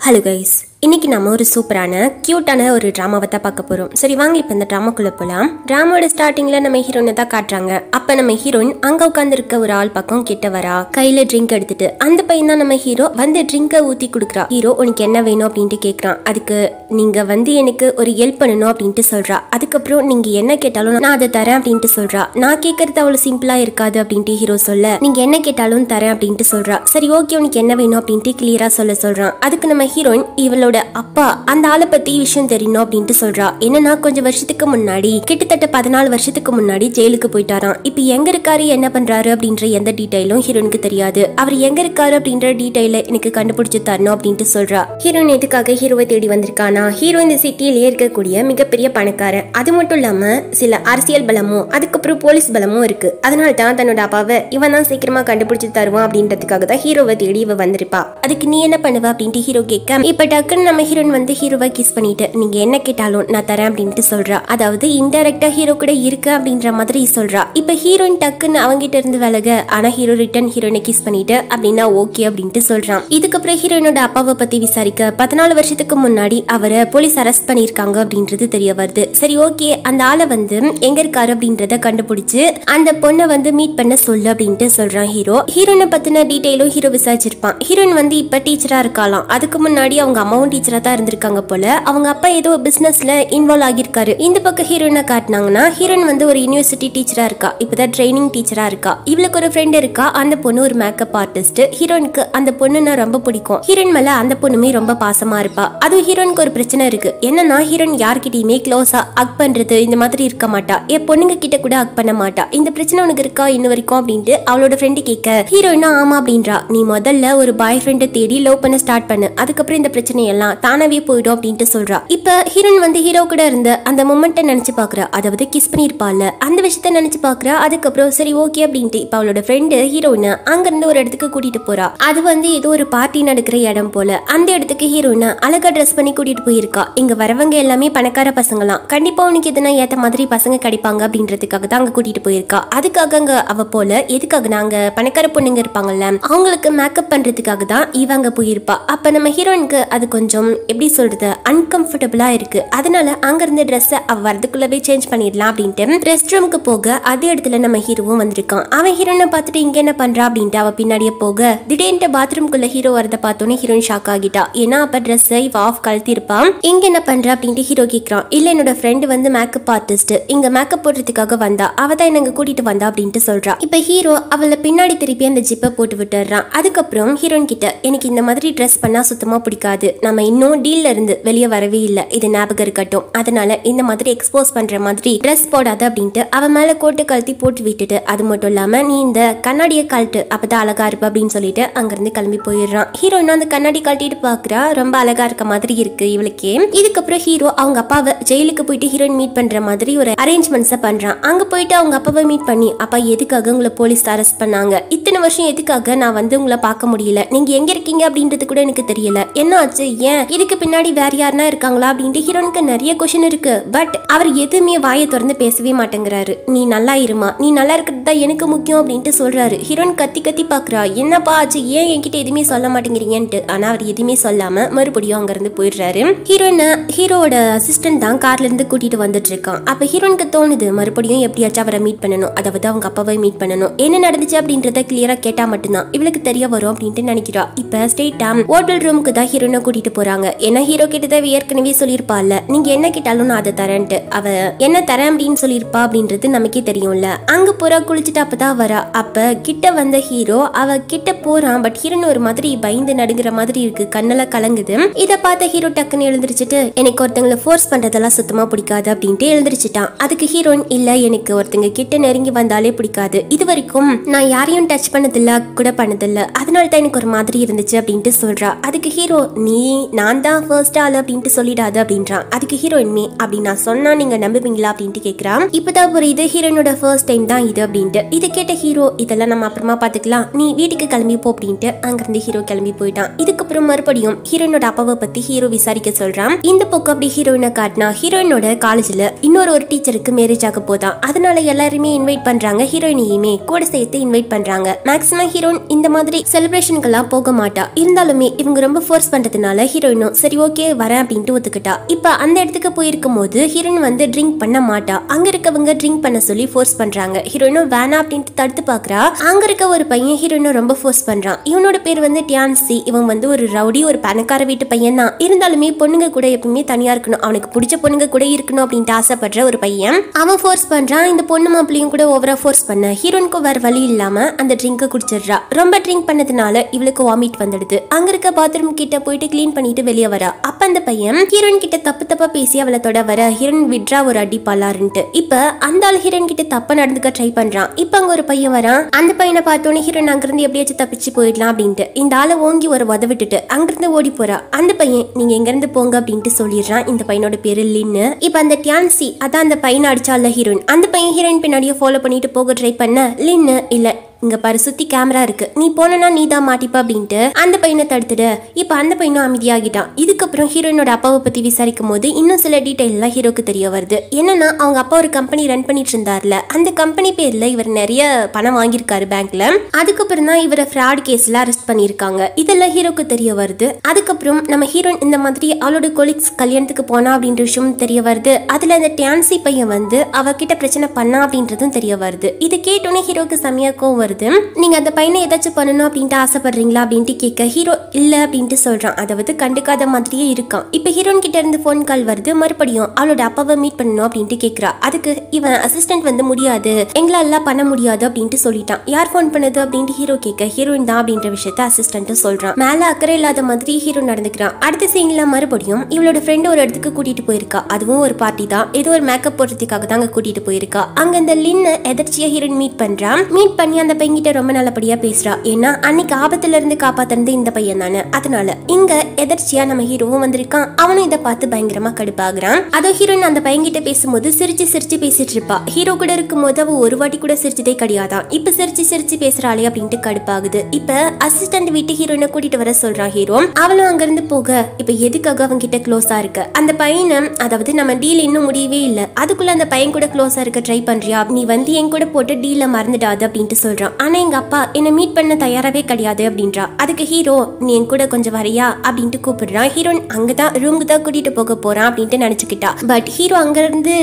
Hello guys இன்னைக்கு நம்ம ஒரு சூப்பரான கியூட்டான ஒரு ட்ராமாவை தான் பார்க்க போறோம். சரி வாங்க இப்போ இந்த ட்ராமாக்குள்ளே போலாம். ட்ராமாவோட ஸ்டார்டிங்ல நம்ம ஹீரோனை தான் காட்டுறாங்க. அப்ப நம்ம ஹீரோயின் அங்க உட்காந்துருக்க ஒரு ஆள் பக்கம் கிட்ட வரா. கையில ட்ரிங்க் எடுத்துட்டு அந்த பையன் தான் நம்ம ஹீரோ வந்து ட்ரிங்கை ஊத்தி கொடுக்குறா. ஹீரோ உனக்கு என்ன வேணும்? அப்படின்ட்டு கேட்குறான் அதுக்கு நீங்க வந்து எனக்கு ஒரு ஹெல்ப் பண்ணணும் அப்படின்ட்டு சொல்றா. அதுக்கப்புறம் நீங்க என்ன கேட்டாலும் நான் அதை தரேன் அப்படின்ட்டு சொல்றா. நான் கேட்கறது அவ்வளவு சிம்பிளா இருக்காது அப்படின்ட்டு ஹீரோ சொல்ல. நீங்க என்ன கேட்டாலும் தரேன் அப்படின்ட்டு சொல்றா. சரி ஓகே உனக்கு என்ன வேணும்? அப்படின்ட்டு கிளியரா சொல்ல சொல்றான். அதுக்கு நம்ம ஹீரோயின் இவளோட அப்பா அந்த ஆளை பத்தி விஷயம் தெரியணும் அப்படின்ட்டு சொல்றா. என்னன்னா கொஞ்சம் வருஷத்துக்கு முன்னாடி கிட்டத்தட்ட பதினாலு வருஷத்துக்கு முன்னாடி ஜெயிலுக்கு போயிட்டாராம். இப்ப எங்க இருக்காரு என்ன பண்றாரு அப்படின்ற எந்த டீடைலும் ஹீரோனுக்கு தெரியாது. அவர் எங்க இருக்காரு அப்படின்ற டீடைல எனக்கு கண்டுபிடிச்சு தரணும் அப்படின்ட்டு சொல்றா. ஹீரோயின் எதுக்காக ஹீரோவை தேடி வந்திருக்கானா? ஹீரோ இந்த சிட்டியிலே இருக்கக்கூடிய மிகப்பெரிய பணக்காரன். அது மட்டும் இல்லாம சில அரசியல் பலமும் அதுக்கப்புறம் போலீஸ் பலமும் இருக்கு. அதனால தான் தன்னோட அப்பாவை இவன் தான் சீக்கிரமா கண்டுபிடிச்சு தருவான் அப்படின்றதுக்காக தான் ஹீரோவை தேடி இவ வந்திருப்பா. அதுக்கு நீ என்ன பண்ணுவ அப்படின்ட்டு ஹீரோ கேட்க இப்ப டக்குன்னு நம்ம ஹீரோன் வந்து ஹீரோவை கிஸ் பண்ணிட்டு நீங்க என்ன கேட்டாலும் நான் தரேன் அப்படின்ட்டு சொல்றா. அதாவது இன்டெரக்டா ஹீரோ கூட இருக்கு அப்படின்ற மாதிரி சொல்றா. இப்ப ஹீரோயின் டக்குன்னு அவங்கிட்ட இருந்து விலக. ஆனா ஹீரோ ரிட்டர்ன் ஹீரோயினை கிஸ் பண்ணிட்டு அப்படின்னா ஓகே அப்படின்ட்டு சொல்றான். இதுக்கப்புறம் ஹீரோயினோட அப்பாவை பத்தி விசாரிக்க பதினாலு வருஷத்துக்கு முன்னாடி அவரை போலீஸ் அரெஸ்ட் பண்ணிருக்காங்க அப்படின்றது தெரிய வருது. சரி ஓகே அந்த ஆளை வந்து எங்க இருக்காரு அப்படின்றத கண்டுபிடிச்சு அந்த பொண்ணை வந்து மீட் பண்ண சொல்லு அப்படின்ட்டு சொல்றான் ஹீரோ ஹீரோயினை பத்தின டீட்டெயிலும் ஹீரோ விசாரிச்சிருப்பான். ஹீரோயின் வந்து இப்ப டீச்சரா இருக்காளாம். அதுக்கு முன்னாடி அவங்க அம்மாவும் டீச்சரா தான் இருந்திருக்காங்க போல. அவங்க அப்பா ஏதோ பிசினஸ்ல இன்வால்வ் ஆகியிருக்காரு. இந்த பக்கம் ஹீரோயினை காட்டினாங்கன்னா ஹீரோயின் வந்து ஒரு யூனிவர்சிட்டி டீச்சரா இருக்கா. இப்பதான் ட்ரைனிங் டீச்சரா இருக்கா. இவளுக்கு ஒரு ஃப்ரெண்ட் இருக்கா. அந்த பொண்ணு ஒரு மேக்கப் ஆர்டிஸ்ட் ஹீரோயினுக்கு அந்த பொண்ணுன்னா ரொம்ப பிடிக்கும். ஹீரோயின் மேல அந்த பொண்ணுமே ரொம்ப பாசமா இருப்பா. அதுவும் ஹீரோயினுக்கு ஒரு பிரச்சனை இருக்கு. என்னன்னா ஹீரோயின் யார்கிட்டயுமே க்ளோஸா அக் பண்றது இந்த மாதிரி இருக்க மாட்டா. என் பொண்ணுங்க கிட்ட கூட அக் பண்ண மாட்டா. இந்த பிரச்சனை உனக்கு இருக்கா இன்ன வரைக்கும் அப்படின்ட்டு அவளோட ஃப்ரெண்டு கேட்க ஹீரோயினா ஆமா அப்படின்றா. நீ முதல்ல ஒரு பாய் ஃப்ரெண்டை தேடி லவ் பண்ண ஸ்டார்ட் பண்ணு. அதுக்கப்புறம் இந்த பிரச்சனை எல்லாம் தானாவே போயிடும் அப்படின்ட்டு சொல்றா. இப்ப ஹீரோன் வந்து ஹீரோ கூட இருந்த அந்த மூமெண்ட்டை நினைச்சு பாக்குறா அதாவது கிஸ் பண்ணிருப்பால அந்த விஷயத்த நினைச்சு பாக்குறா அதுக்கப்புறம் சரி ஓகே அப்படின்ட்டு இப்ப அவளோட ஃப்ரெண்டு ஹீரோயினை அங்க இருந்து ஒரு இடத்துக்கு கூட்டிட்டு போறா. அது வந்து ஏதோ ஒரு பார்ட்டி நடக்கிற இடம் போல. அந்த இடத்துக்கு ஹீரோயினை அழகா ட்ரெஸ் பண்ணி கூட்டிட்டு போயிருக்கா. இங்க வரவங்க எல்லாமே பணக்கார பசங்களாம். கண்டிப்பா உனக்கு எதுனா ஏத்த மாதிரி பசங்க கிடைப்பாங்க அப்படின்றதுக்காக தான் அங்க கூட்டிட்டு போயிருக்கா. அதுக்காக அங்க அவ போல. எதுக்காக? நாங்க பணக்கார பொண்ணுங்க இருப்பாங்கல்ல. அவங்களுக்கு மேக்கப் பண்றதுக்காக தான் இவங்க போயிருப்பா. அப்ப நம்ம ஹீரோயினுக்கு அது கொஞ்சம் எப்படி சொல்றது அன்கம்ஃபர்டபுளா இருக்கு. அதனால அங்க ட்ரெஸ்ஸை அவள் வரதுக்குள்ளவே சேஞ்ச் பண்ணிடலாம் அப்படின்ட்டு ரெஸ்ட் ரூமுக்கு போக அதே இடத்துல நம்ம ஹீரோவும் வந்திருக்கான். அவன் ஹீரோனை பார்த்துட்டு இங்கே என்ன பண்றா அப்படின்ட்டு அவள் பின்னாடியே போக திடீர்னு பாத்ரூம்குள்ளே ஹீரோ வரதை பார்த்தோன்னே ஹீரோயின் ஷாக் ஆகிட்டா. ஏன்னா அப்ப ட்ரெஸ்ஸை இவ ஆஃப் கழட்டி இங்கே இங்க என்ன பண்ணுறா அப்படின்ட்டு ஹீரோ கேட்குறான் இல்லை என்னோட ஃப்ரெண்டு வந்து மேக்கப் ஆர்டிஸ்ட் இங்க மேக்கப் போடுறதுக்காக வந்தா. அவ தான் என்னங்க கூட்டிட்டு வந்தா அப்படின்ட்டு சொல்றா. இப்ப ஹீரோ அவளை பின்னாடி திருப்பி அந்த ஜிப்பை போட்டு விட்டுறான் அதுக்கப்புறம் ஹீரோயின் கிட்ட எனக்கு இந்த மாதிரி ட்ரெஸ் பண்ணா சுத்தமாக பிடிக்காது. நம்ம இன்னும் டீல்ல இருந்து வெளியே வரவே இல்லை. இது ஞாபகம் இருக்கட்டும். அதனால இந்த மாதிரி எக்ஸ்போஸ் பண்ற மாதிரி ட்ரெஸ் போடாத அப்படின்ட்டு அவன் மேல கோட்டு கழுத்தி போட்டு விட்டுட்டு அது மட்டும் இல்லாம நீ இந்த கண்ணாடியை கழட்டு. அப்பதான் அழகா இருப்ப அப்படின்னு சொல்லிட்டு அங்கிருந்து கிளம்பி போயிடுறான். ஹீரோயின் அந்த கண்ணாடி கழட்டிட்டு பாக்குறா. ரொம்ப அழகா இருக்க மாதிரி இருக்கு இவளுக்கே. இதுக்கப்புறம் ஹீரோ அவங்க அப்பாவை ஜெயிலுக்கு போயிட்டு ஹீரோயின் மீட் பண்ற மாதிரி ஒரு அரேஞ்ச்மெண்ட்ஸை பண்றான். அங்க போயிட்டு அவங்க அப்பாவை மீட் பண்ணி அப்பா எதுக்காக உங்களை போலீஸ் அரெஸ்ட் பண்ணாங்க? இத்தனை வருஷம் எதுக்காக நான் வந்து உங்களை பார்க்க முடியல? நீங்க எங்க இருக்கீங்க? அப்படின்றது கூட எனக்கு தெரியல. என்ன ஆச்சு? ஏன்? இதுக்கு பின்னாடி வேற யாருனா இருக்காங்களா அப்படின்ட்டு ஹீரோனுக்கு நிறைய கொஷின் இருக்கு. பட் அவர் எதுவுமே வாயை திறந்து பேசவே மாட்டேங்கிறாரு. நீ நல்லா இருமா. நீ நல்லா இருக்கிறது தான் எனக்கு முக்கியம் அப்படின்ட்டு சொல்றாரு. ஹீரோன் கத்தி கத்தி பாக்குறா. என்னப்பா ஆச்சு? ஏன் என்கிட்ட எதுவுமே சொல்ல மாட்டேங்கிறீங்கன்ட்டு? ஆனா அவர் எதுவுமே சொல்லாம மறுபடியும் அங்க இருந்து போயிடுறாரு. ஹீரோனை ஹீரோட அசிஸ்டன்ட் தான் கார்ல இருந்து கூட்டிட்டு வந்துட்டு இருக்கான். அப்ப ஹீரோனுக்கு தோணுது மறுபடியும் எப்படியாச்சும் அவரை மீட் பண்ணணும். அதாவது அவங்க அப்பாவை மீட் பண்ணணும். என்ன நடந்துச்சு அப்படின்றத கிளியரா கேட்டா மட்டும்தான். இவளுக்கு தெரிய வரும் அப்படின்ட்டு நினைக்கிறா. இப்ப ஸ்டேட்டா ஹோட்டல் ரூமுக்கு தான் ஹீரோனை கூட்டிட்டு போறாங்க. ஏன்னா ஹீரோ கிட்ட ஏற்கனவே சொல்லியிருப்பாள்ல. நீங்க என்ன கேட்டாலும் நான் அதை தரேன்ட்டு. அவ என்ன தரேன் அப்படின்னு சொல்லியிருப்பா அப்படின்றது நமக்கே தெரியும்ல. அங்க போறா குளிச்சுட்டு அப்பதான் வரா. அப்ப கிட்ட வந்த ஹீரோ அவ கிட்ட போறான். பட் ஹீரோன் ஒரு மாதிரி பயந்து நடுங்கிற மாதிரி இருக்கு. கண்ணெல்லாம் கலங்குது. இத பார்த்த ஹீரோ டக்குன்னு எழுந்திருச்சுட்டு எனக்கு ஒருத்தங்களை ஃபோர்ஸ் பண்றதெல்லாம் சுத்தமா பிடிக்காது அப்படின்ட்டு எழுந்திருச்சுட்டான். அதுக்கு ஹீரோயின் இல்ல எனக்கு ஒருத்தங்க கிட்ட நெருங்கி வந்தாலே பிடிக்காது. இது வரைக்கும் நான் யாரையும் டச் பண்ணதில்ல கூட பண்ணதில்ல. அதனால தான் எனக்கு ஒரு மாதிரி இருந்துச்சு அப்படின்ட்டு சொல்றா. அதுக்கு ஹீரோ நீ நான் தான் ஃபர்ஸ்ட் ஆள் அப்படின்ட்டு சொல்லிடாது அப்படின்றான். அதுக்கு ஹீரோயின்மே அப்படி நான் சொன்னா நீங்க நம்புவீங்களா அப்படின்ட்டு கேட்கிறான் இப்பதான் புரியுது ஹீரோயினோட ஃபர்ஸ்ட் டைம் தான் இது அப்படின்ட்டு. இது கேட்ட ஹீரோ இதெல்லாம் நம்ம அப்புறமா பாத்துக்கலாம். நீ வீட்டுக்கு கிளம்பி போ அப்படின்ட்டு அங்கிருந்து ஹீரோ கிளம்பி போயிட்டான். இதுக்கப்புறம் மறுபடியும் ஹீரோயினோட அப்பாவை பத்தி ஹீரோ விசாரிக்க சொல்றான். இந்த பக்கம் அப்படி ஹீரோயினை காட்டினா ஹீரோயினோட காலேஜ்ல இன்னொரு ஒரு டீச்சருக்கு மேரேஜ் ஆக போதான். அதனால எல்லாருமே இன்வைட் பண்றாங்க ஹீரோயினையுமே கூட சேர்த்து இன்வைட் பண்றாங்க. மேக்ஸிமம் ஹீரோயின் இந்த மாதிரி செலிப்ரேஷனுக்கெல்லாம் போக மாட்டா. இருந்தாலுமே இவங்க ரொம்ப ஃபோர்ஸ் பண்றதுனால ஹீரோயினும் சரி ஓகே வரேன் அப்படின்ட்டு ஒத்துக்கிட்டா. இப்போ அந்த இடத்துக்கு போயிருக்கும் போது ஹீரோயின் வந்து ட்ரிங்க் பண்ண மாட்டா. அங்க இருக்கவங்க ட்ரிங்க் பண்ண சொல்லி ஃபோர்ஸ் பண்றாங்க. ஹீரோயினும் வேணாம் அப்படின்ட்டு தடுத்து பாக்குறா. அங்க இருக்க ஒரு பையன் ஹீரோயினும் ரொம்ப ஃபோர்ஸ் பண்றான். இவனோட பேர் வந்து டியான்சி இவன் வந்து ஒரு ரவுடி ஒரு பணக்கார வீட்டு பையன் தான். இருந்தாலுமே பொண்ணுங்க கூட எப்பவுமே தனியா இருக்கணும். அவனுக்கு பிடிச்ச பொண்ணுங்க கூட இருக்கணும் அப்படின்ட்டு ஆசைப்படுற ஒரு பையன். அவன் ஃபோர்ஸ் பண்றான். இந்த பொண்ணு மாப்பிளையும் கூட ஓவரா ஃபோர்ஸ் பண்ண. ஹீரோனுக்கு வேற வழி இல்லாம அந்த ட்ரிங்க் குடிச்சிடுறா. ரொம்ப ட்ரிங்க் பண்ணதுனால இவளுக்கு வாமிட் வந்துடுது. அங்க இருக்க பாத்ரூம் கிட்ட போயிட்டு க்ளீன் பண்ணிட்டு வெளியே வரா. அப்ப அந்த பையன் ஹீரோயின் கிட்ட தப்பு தப்பா பேசி அவளை தொட வர ஹீரோயின் விட்ரா ஒரு அடி பல்லாருன்ட்டு இப்ப அந்த ஆள் ஹீரோயின் கிட்ட தப்பா நடந்துக்க ட்ரை பண்றான். இப்ப அங்க ஒரு பையன் வரான். அந்த பையனை பார்த்தோன்னே ஹீரோயின் அங்கிருந்து எப்படியாச்சும் தப்பிச்சு போயிடலாம் அப்படின்ட்டு. இந்த ஆளை ஓங்கி ஒரு உத விட்டுட்டு அங்கிருந்து ஓடி போறா. அந்த பையன் நீங்க எங்க இருந்து போங்க அப்படின்ட்டு சொல்லிடுறான். இந்த பையனோட பேரு லின்னு. இப்ப அந்த டியான்சி அதான் அந்த பையனை அடிச்சால ஹீரோயின். அந்த பையன் ஹீரோயின் பின்னாடியே ஃபாலோ பண்ணிட்டு போக ட்ரை பண்ண லின்னு இல்ல இங்க பாரு சுத்தி கேமரா இருக்கு. நீ போனா நீ தான் மாட்டிப்பா அப்படின்ட்டு அந்த பையனை தடுத்துடு. இப்ப அந்த பையனும் ஆகிட்டான் இதுக்கப்புறம் ஹீரோயினோட அப்பாவை பற்றி விசாரிக்கும் போது இன்னும் சில டீடைல் ஹீரோக்கு தெரிய வருது. என்னன்னா அவங்க அப்பா ஒரு கம்பெனி ரன் பண்ணிட்டு இருந்தார்ல. அந்த கம்பெனி பேர்ல இவர் நிறைய பணம் வாங்கியிருக்காரு பேங்க்ல அதுக்கப்புறம் தான் இவரை ஃப்ராட் கேஸ்ல அரெஸ்ட் பண்ணியிருக்காங்க. இதெல்லாம் ஹீரோக்கு தெரிய வருது. அதுக்கப்புறம் நம்ம ஹீரோயின் இந்த மாதிரி அவளோட கொலிக்ஸ் கல்யாணத்துக்கு போனா அப்படின்ற விஷயம் தெரிய வருது. அதுல அந்த டான்சி பையன் வந்து அவகிட்ட பிரச்சனை பண்ணா அப்படின்றதும் தெரிய வருது. இது கேட்டோன்னே ஹீரோக்கு செமையா கோவம் வருது. நீங்க அந்த பையனை ஏதாச்சும் பண்ணணும் அப்படின்ட்டு ஆசைப்படுறீங்களா? அப்படின்ட்டு கேட்க ஹீரோ இல்ல அப்படின்ட்டு சொல்றான். அதாவது கண்டுக்காத மாதிரியே இருக்கான். இப்போ ஹீரோன் கிட்ட இருந்து ஃபோன் கால் வருது. மறுபடியும் அவளோட அப்பாவை மீட் பண்ணணும் அப்படின்ட்டு கேட்குறா அதுக்கு இவன் அசிஸ்டன்ட் வந்து முடியாது. எங்களால பண்ண முடியாது அப்படின்ட்டு சொல்லிட்டான். யார் ஃபோன் பண்ணது அப்படின்ட்டு ஹீரோ கேட்க ஹீரோயின் தான் அப்படின்ற விஷயத்த அசிஸ்டன்ட் சொல்றான். மேல அக்கறை இல்லாத மாதிரி ஹீரோ நடந்துக்கிறான். அடுத்த சீன்ல மறுபடியும் இவளோட ஃப்ரெண்ட் ஒரு இடத்துக்கு கூட்டிட்டு போயிருக்கா. அதுவும் ஒரு பார்ட்டி தான். ஏதோ ஒரு மேக்கப் போடுறதுக்காக தான் அங்க கூட்டிட்டு போயிருக்கா. அங்க இந்த லின்னு எதர்ச்சியா ஹீரோயின் மீட் பண்றான் மீட் பண்ணி அந்த பையன்கிட்ட ரொம்ப நல்லபடியா பேசுறா. ஏன்னா அன்னைக்கு ஆபத்துல இருந்து காப்பாத்துறது இந்த பையன் தானே. அதனால இங்க எதர்ச்சியா நம்ம ஹீரோவும் வந்திருக்கான். அவனும் இதை பார்த்து பயங்கரமா கடுப்பாகிறான். அதோ ஹீரோயின் அந்த பையன்கிட்ட பேசும்போது சிரிச்சு சிரிச்சு பேசிட்டு இருப்பா. ஹீரோ கூட இருக்கும் போது அவ ஒரு வாட்டி கூட சிரிச்சதே கிடையாதான். இப்ப சிரிச்சு சிரிச்சு பேசுறாளே அப்படின்ட்டு கடுப்பாகுது. இப்ப அசிஸ்டன்ட் வீட்டு ஹீரோயினை கூட்டிட்டு வர சொல்றான் ஹீரோ அவளும் அங்க இருந்து போக இப்ப எதுக்காக அவங்க கிட்ட க்ளோஸா இருக்க? அந்த பையனை அதாவது நம்ம டீல் இன்னும் முடியவே இல்ல. அதுக்குள்ள அந்த பையன் கூட க்ளோஸா இருக்க ட்ரை பண்றியா? நீ வந்து என் கூட போட்டு டீல மறந்துடாது அப்படின்ட்டு சொல்றான். ஆனா எங்க அப்பா என்ன மீட் பண்ண தயாராவே கிடையாது அப்படின்றா. அதுக்கு ஹீரோ நீ என் கூட கொஞ்சம் வரையா? அப்படின்ட்டு கூப்பிடுறான். ஹீரோயின் அங்கதான் ரூமுக்கு தான் கூட்டிட்டு போக போறான் அப்படின்ட்டு நினைச்சுக்கிட்டா. பட் ஹீரோ அங்க இருந்து